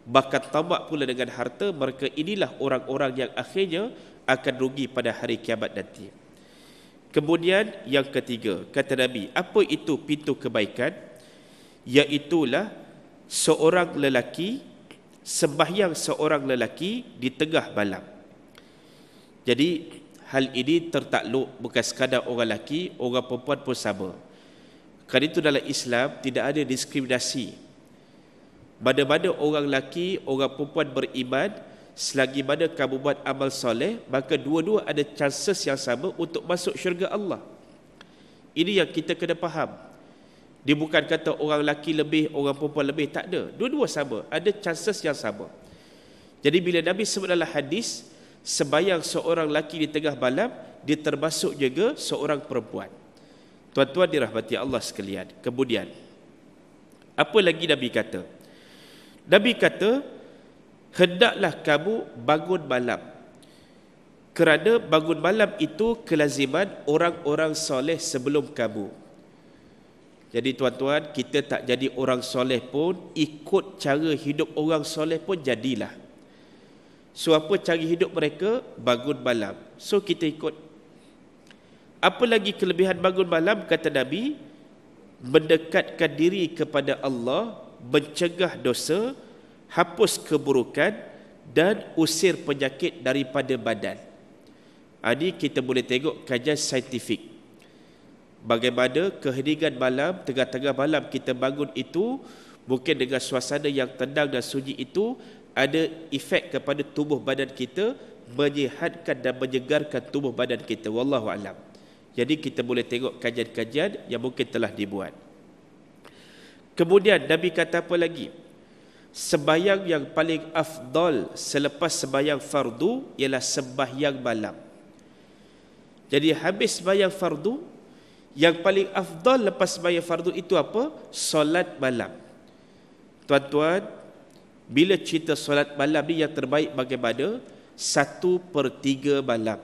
bahkan tamak pula dengan harta mereka inilah orang-orang yang akhirnya akan rugi pada hari kiamat nanti kemudian yang ketiga kata Nabi apa itu pintu kebaikan? Iaitulah seorang lelaki sembahyang seorang lelaki di tengah malam. Jadi hal ini tertakluk bukan sekadar orang lelaki orang perempuan pun sama. Kerana itu dalam Islam tidak ada diskriminasi. Mana-mana orang lelaki, orang perempuan beriman, selagi mana kamu buat amal soleh, maka dua-dua ada chances yang sama untuk masuk syurga Allah. Ini yang kita kena faham. Dia bukan kata orang lelaki lebih, orang perempuan lebih. Tak ada. Dua-dua sama. Ada chances yang sama. Jadi bila Nabi sebut dalam hadis, sebayang seorang lelaki di tengah malam, dia termasuk juga seorang perempuan. Tuan-tuan dirahmati Allah sekalian. Kemudian, apa lagi Nabi kata? Nabi kata, hendaklah kamu bangun malam. Kerana bangun malam itu kelaziman orang-orang soleh sebelum kamu. Jadi tuan-tuan, kita tak jadi orang soleh pun, ikut cara hidup orang soleh pun jadilah. So apa cara hidup mereka? Bangun malam. So kita ikut. Apa lagi kelebihan bangun malam? Kata Nabi, mendekatkan diri kepada Allah mencegah dosa, hapus keburukan dan usir penyakit daripada badan. Ini kita boleh tengok kajian saintifik. Bagaimana keheningan malam, tengah-tengah malam kita bangun itu, mungkin dengan suasana yang tenang dan sunyi itu, ada efek kepada tubuh badan kita, menyehatkan dan menyegarkan tubuh badan kita. Wallahu'alam. Jadi kita boleh tengok kajian-kajian yang mungkin telah dibuat. Kemudian Nabi kata apa lagi? Sebayang yang paling afdal selepas sebayang fardu ialah sebayang malam. Jadi habis sebayang fardu, yang paling afdal lepas sebayang fardu itu apa? Solat malam. Tuan-tuan, bila cerita solat malam ni yang terbaik bagaimana? Satu per tiga malam.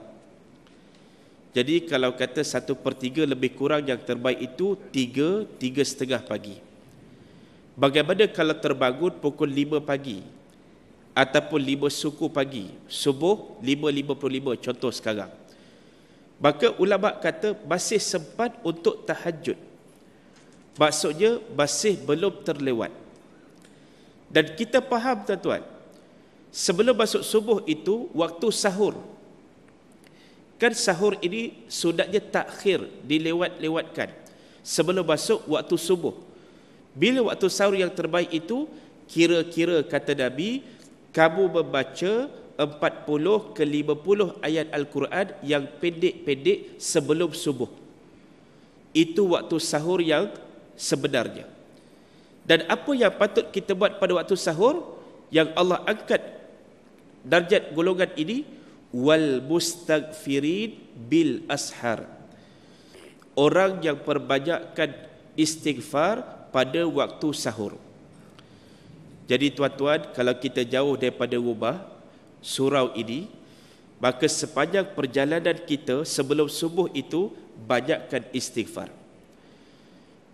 Jadi kalau kata satu per tiga lebih kurang yang terbaik itu tiga, tiga setengah pagi. Bagaimana kalau terbangun pukul 5 pagi ataupun 5 suku pagi, subuh 5.55 contoh sekarang. Maka ulama kata masih sempat untuk tahajud. Maksudnya masih belum terlewat. Dan kita faham tuan-tuan, sebelum masuk subuh itu waktu sahur. Kan sahur ini sudahnya takhir dilewat-lewatkan sebelum masuk waktu subuh. Bila waktu sahur yang terbaik itu kira-kira kata Nabi kamu membaca 40 ke 50 ayat Al-Quran yang pendek-pendek sebelum subuh. Itu waktu sahur yang sebenarnya. Dan apa yang patut kita buat pada waktu sahur yang Allah angkat darjat golongan ini wal mustaghfirin bil ashar. Orang yang perbanyakkan istighfar pada waktu sahur. Jadi tuan-tuan, kalau kita jauh daripada rumah, surau ini, maka sepanjang perjalanan kita sebelum subuh itu, banyakkan istighfar.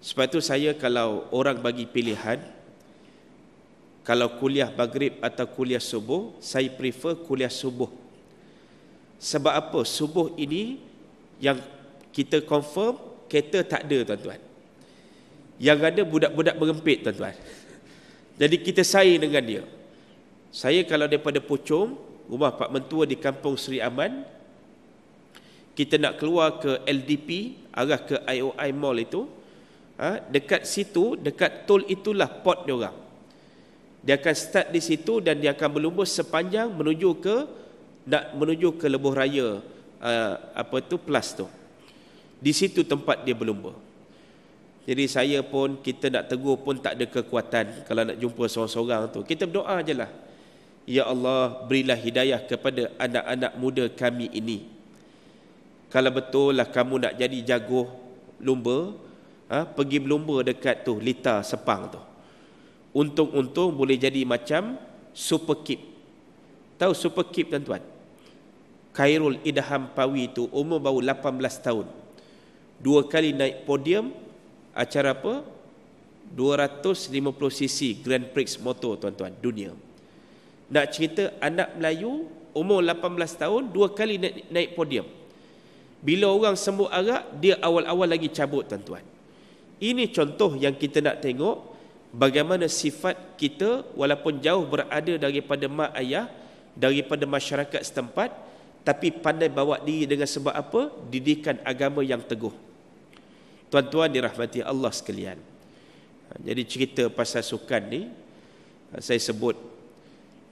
Sebab itu saya kalau orang bagi pilihan, kalau kuliah maghrib atau kuliah subuh, saya prefer kuliah subuh. Sebab apa? Subuh ini yang kita confirm, kereta tak ada tuan-tuan yang ada budak-budak berempit tuan-tuan. Jadi kita saing dengan dia. Saya kalau daripada Puchong rumah Pak Mentua di Kampung Seri Aman. Kita nak keluar ke LDP, arah ke IOI Mall itu. Ha, dekat situ, dekat tol itulah pot dia orang. Dia akan start di situ dan dia akan berlumba sepanjang menuju ke nak menuju ke lebuh raya uh, apa tu plus tu. Di situ tempat dia berlumba. Jadi saya pun kita nak tegur pun tak ada kekuatan kalau nak jumpa seorang-seorang tu. Kita berdoa ajalah. Ya Allah, berilah hidayah kepada anak-anak muda kami ini. Kalau betul lah kamu nak jadi jago lumba, ha, pergi berlumba dekat tu, Lita Sepang tu. Untung-untung boleh jadi macam super keep. Tahu super keep tuan-tuan? Khairul Idham Pawi itu umur baru 18 tahun. Dua kali naik podium acara apa? 250cc Grand Prix motor tuan-tuan dunia. Nak cerita anak Melayu umur 18 tahun dua kali naik, naik podium. Bila orang sembuh arak dia awal-awal lagi cabut tuan-tuan. Ini contoh yang kita nak tengok bagaimana sifat kita walaupun jauh berada daripada mak ayah daripada masyarakat setempat tapi pandai bawa diri dengan sebab apa didikan agama yang teguh tuan-tuan dirahmati Allah sekalian jadi cerita pasal sukan ni saya sebut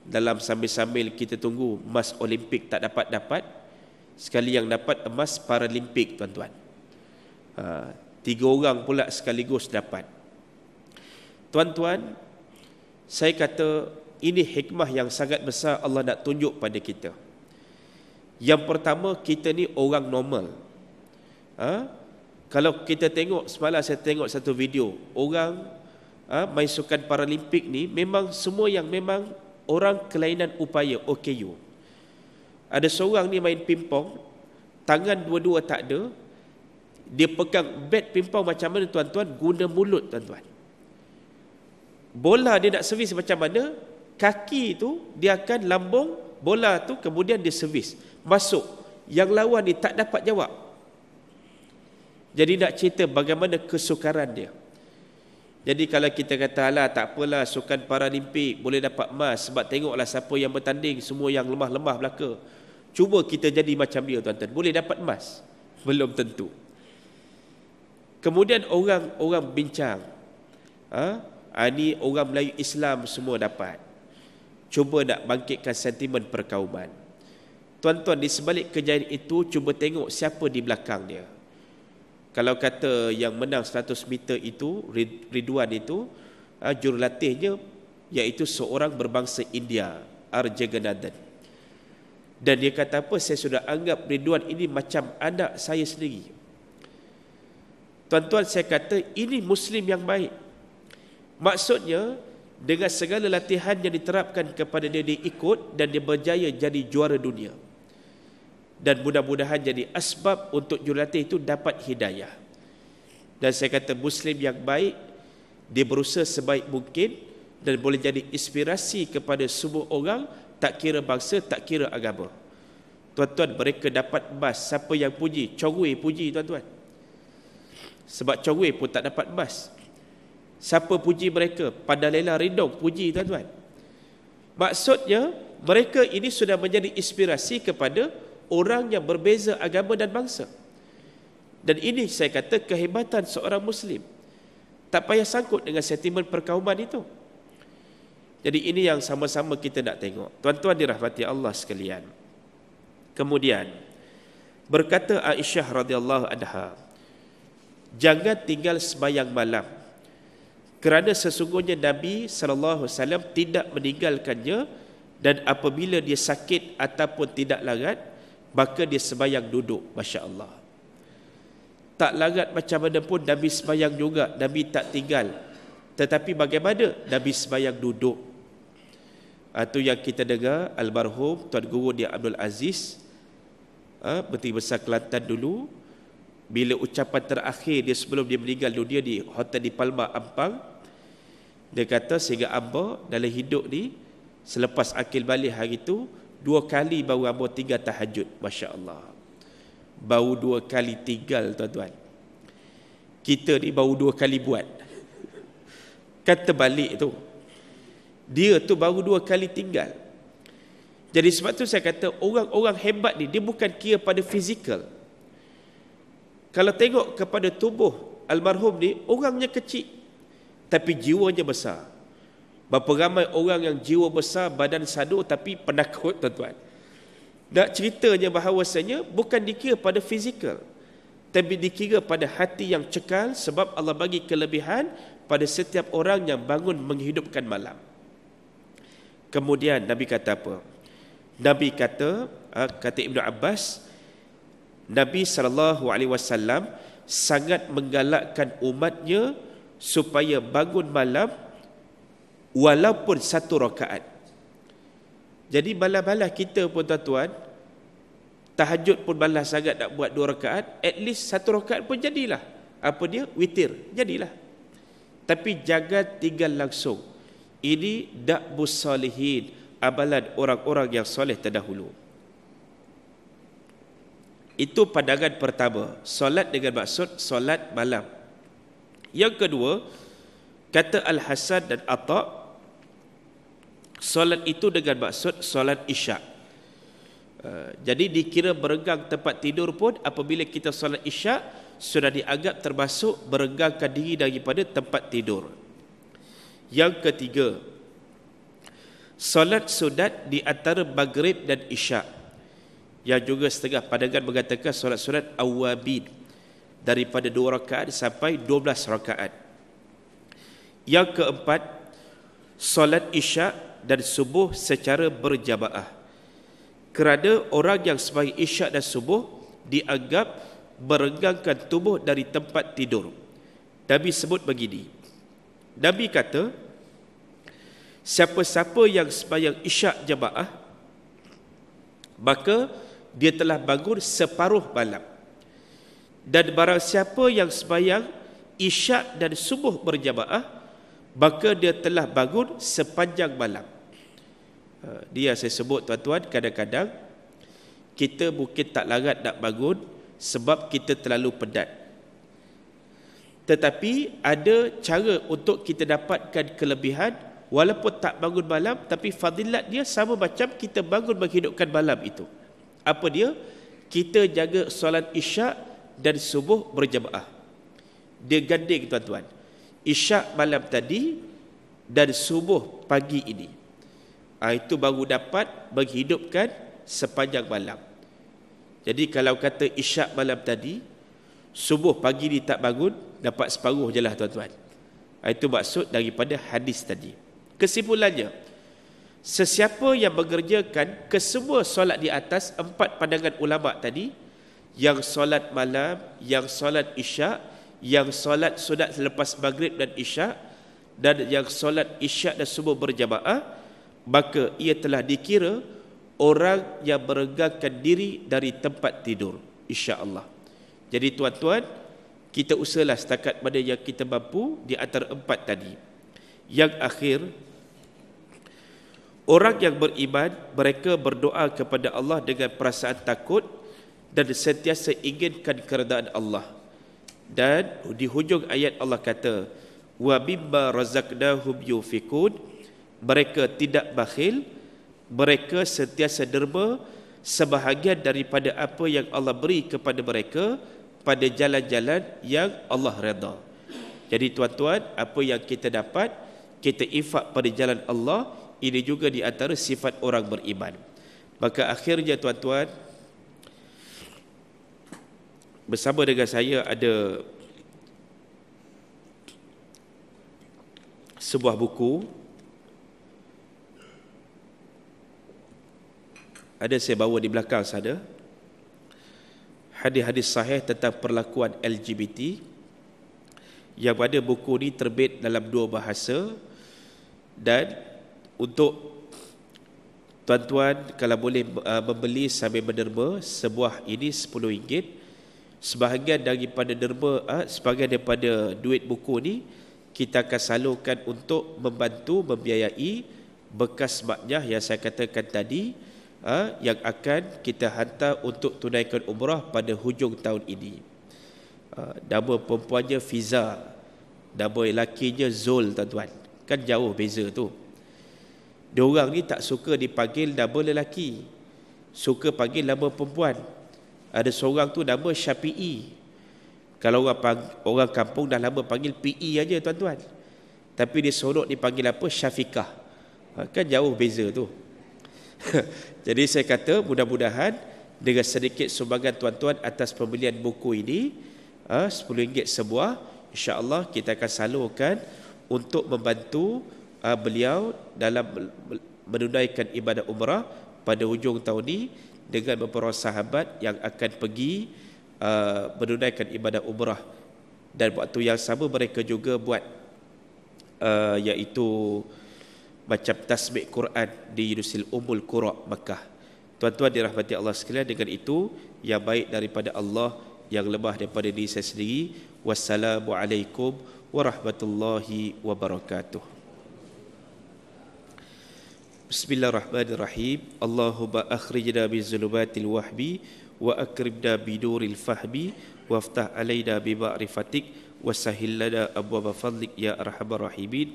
dalam sambil-sambil kita tunggu emas olimpik tak dapat-dapat sekali yang dapat emas paralimpik tuan-tuan ha, tiga orang pula sekaligus dapat Tuan-tuan, saya kata ini hikmah yang sangat besar Allah nak tunjuk pada kita. Yang pertama, kita ni orang normal. Ha? Kalau kita tengok, semalam saya tengok satu video, orang ha, main sukan Paralimpik ni memang semua yang memang orang kelainan upaya, OKU. Ada seorang ni main pimpong, tangan dua-dua tak ada, dia pegang bat pimpong macam mana tuan-tuan, guna mulut tuan-tuan. Bola dia nak servis macam mana? Kaki tu dia akan lambung bola tu kemudian dia servis. Masuk. Yang lawan ni tak dapat jawab jadi nak cerita bagaimana kesukaran dia jadi kalau kita kata lah tak apalah sukan paralimpik boleh dapat emas sebab tengoklah siapa yang bertanding semua yang lemah-lemah belaka cuba kita jadi macam dia tuan-tuan boleh dapat emas belum tentu kemudian orang orang bincang ha? Ini orang Melayu Islam semua dapat. Cuba nak bangkitkan sentimen perkauman. Tuan-tuan di sebalik kejayaan itu cuba tengok siapa di belakang dia. Kalau kata yang menang 100 meter itu Ridwan itu ah, jurulatihnya iaitu seorang berbangsa India Arja Ganathan. Dan dia kata apa saya sudah anggap Ridwan ini macam anak saya sendiri. Tuan-tuan saya kata ini muslim yang baik. Maksudnya dengan segala latihan yang diterapkan kepada dia dia ikut dan dia berjaya jadi juara dunia. Dan mudah-mudahan jadi asbab untuk jurulatih itu dapat hidayah. Dan saya kata muslim yang baik dia berusaha sebaik mungkin dan boleh jadi inspirasi kepada semua orang tak kira bangsa, tak kira agama. Tuan-tuan mereka dapat emas. Siapa yang puji? Chongwei puji tuan-tuan. Sebab Chongwei pun tak dapat emas. Siapa puji mereka? Pada Lela Rindong puji tuan-tuan. Maksudnya mereka ini sudah menjadi inspirasi kepada orang yang berbeza agama dan bangsa. Dan ini saya kata kehebatan seorang Muslim. Tak payah sangkut dengan sentimen perkauman itu. Jadi ini yang sama-sama kita nak tengok. Tuan-tuan dirahmati Allah sekalian. Kemudian berkata Aisyah radhiyallahu anha, jangan tinggal sembahyang malam kerana sesungguhnya Nabi sallallahu alaihi wasallam tidak meninggalkannya dan apabila dia sakit ataupun tidak larat maka dia sembahyang duduk masya-Allah. Tak larat macam mana pun Nabi sembahyang juga Nabi tak tinggal. Tetapi bagaimana? Nabi sembahyang duduk. Itu ha, yang kita dengar almarhum tuan guru dia Abdul Aziz ha, Menteri Besar Kelantan dulu. Bila ucapan terakhir dia sebelum dia meninggal dunia di hotel di Palma Ampang dia kata sehingga Amba dalam hidup ni selepas akil balik hari itu dua kali baru Amba tinggal tahajud. masya-Allah. Baru dua kali tinggal tuan-tuan. Kita ni baru dua kali buat. Kata balik tu. Dia tu baru dua kali tinggal. Jadi sebab tu saya kata orang-orang hebat ni dia bukan kira pada fizikal. Kalau tengok kepada tubuh almarhum ni orangnya kecil tapi jiwanya besar. Berapa ramai orang yang jiwa besar, badan sadu tapi penakut tuan-tuan. Nak ceritanya bahawasanya bukan dikira pada fizikal. Tapi dikira pada hati yang cekal sebab Allah bagi kelebihan pada setiap orang yang bangun menghidupkan malam. Kemudian Nabi kata apa? Nabi kata, ah, kata Ibn Abbas, Nabi SAW sangat menggalakkan umatnya supaya bangun malam walaupun satu rakaat. Jadi malam-malam kita pun tuan-tuan, tahajud pun malas sangat nak buat dua rakaat, at least satu rakaat pun jadilah. Apa dia? Witir. Jadilah. Tapi jangan tinggal langsung. Ini da'bus salihin, amalan orang-orang yang soleh terdahulu. Itu pandangan pertama. Solat dengan maksud solat malam. Yang kedua, kata Al-Hasan dan Atta' solat itu dengan maksud solat isyak. Uh, jadi dikira berenggang tempat tidur pun apabila kita solat isyak sudah dianggap termasuk berenggangkan diri daripada tempat tidur. Yang ketiga, solat sunat di antara maghrib dan isyak. Yang juga setengah pandangan mengatakan solat-solat awabin daripada dua rakaat sampai dua belas rakaat. Yang keempat, solat isyak dan subuh secara berjamaah. Kerana orang yang sembahyang isyak dan subuh dianggap merenggangkan tubuh dari tempat tidur. Nabi sebut begini. Nabi kata, siapa-siapa yang sembahyang isyak jamaah, maka dia telah bangun separuh malam. Dan barang siapa yang sembahyang isyak dan subuh berjamaah, maka dia telah bangun sepanjang malam. Ha, dia saya sebut tuan-tuan kadang-kadang kita mungkin tak larat nak bangun sebab kita terlalu penat. Tetapi ada cara untuk kita dapatkan kelebihan walaupun tak bangun malam tapi fadilat dia sama macam kita bangun menghidupkan malam itu. Apa dia? Kita jaga solat isyak dan subuh berjamaah. Dia ganding tuan-tuan. Isyak malam tadi dan subuh pagi ini ha, itu baru dapat menghidupkan sepanjang malam. Jadi kalau kata isyak malam tadi, subuh pagi ni tak bangun, dapat separuh je lah tuan-tuan. Ha, itu maksud daripada hadis tadi. Kesimpulannya, sesiapa yang mengerjakan kesemua solat di atas empat pandangan ulama tadi, yang solat malam, yang solat isyak, yang solat sunat selepas maghrib dan isyak, dan yang solat isyak dan subuh berjamaah, maka ia telah dikira orang yang meregangkan diri dari tempat tidur insya-Allah. Jadi tuan-tuan, kita usahalah setakat mana yang kita mampu di antara empat tadi. Yang akhir orang yang beriman mereka berdoa kepada Allah dengan perasaan takut dan sentiasa inginkan keredaan Allah. Dan di hujung ayat Allah kata, "Wa bimma razaqnahum yufikun" mereka tidak bakhil mereka sentiasa derma sebahagian daripada apa yang Allah beri kepada mereka pada jalan-jalan yang Allah redha jadi tuan-tuan apa yang kita dapat kita infak pada jalan Allah ini juga di antara sifat orang beriman. Maka akhirnya tuan-tuan bersama dengan saya ada sebuah buku ada saya bawa di belakang sana hadis-hadis sahih tentang perlakuan LGBT yang pada buku ini terbit dalam dua bahasa. Dan untuk tuan-tuan kalau boleh uh, membeli sambil menderma sebuah ini RM10 sebahagian daripada derma uh, sebahagian daripada duit buku ini kita akan salurkan untuk membantu membiayai bekas maknyah yang saya katakan tadi ha, yang akan kita hantar untuk tunaikan umrah pada hujung tahun ini. Ha, nama perempuannya Fiza. Nama lakinya Zul tuan-tuan. Kan jauh beza tu. Dia orang ni tak suka dipanggil nama lelaki. Suka panggil nama perempuan. Ada seorang tu nama Syafi'i. Kalau orang orang kampung dah lama panggil PE aja tuan-tuan. Tapi dia sorok dipanggil apa? Syafiqah. Ha, kan jauh beza tu. Jadi saya kata mudah-mudahan dengan sedikit sumbangan tuan-tuan atas pembelian buku ini ha, RM10 sebuah insya-Allah kita akan salurkan untuk membantu uh, beliau dalam menunaikan ibadah umrah pada hujung tahun ini dengan beberapa sahabat yang akan pergi uh, menunaikan ibadah umrah. Dan waktu yang sama mereka juga buat iaitu macam tasbih Quran di Yunusil Umul Qura Makkah. Tuan-tuan dirahmati Allah sekalian dengan itu yang baik daripada Allah yang lemah daripada diri saya sendiri. Wassalamualaikum warahmatullahi wabarakatuh. Bismillahirrahmanirrahim. Allahumma akhrijna min zulumatil wahbi wa akrimna biduril fahmi waftah alaina bi ma'rifatik wa sahil lana abwaaba fadlik ya arhamar rahimin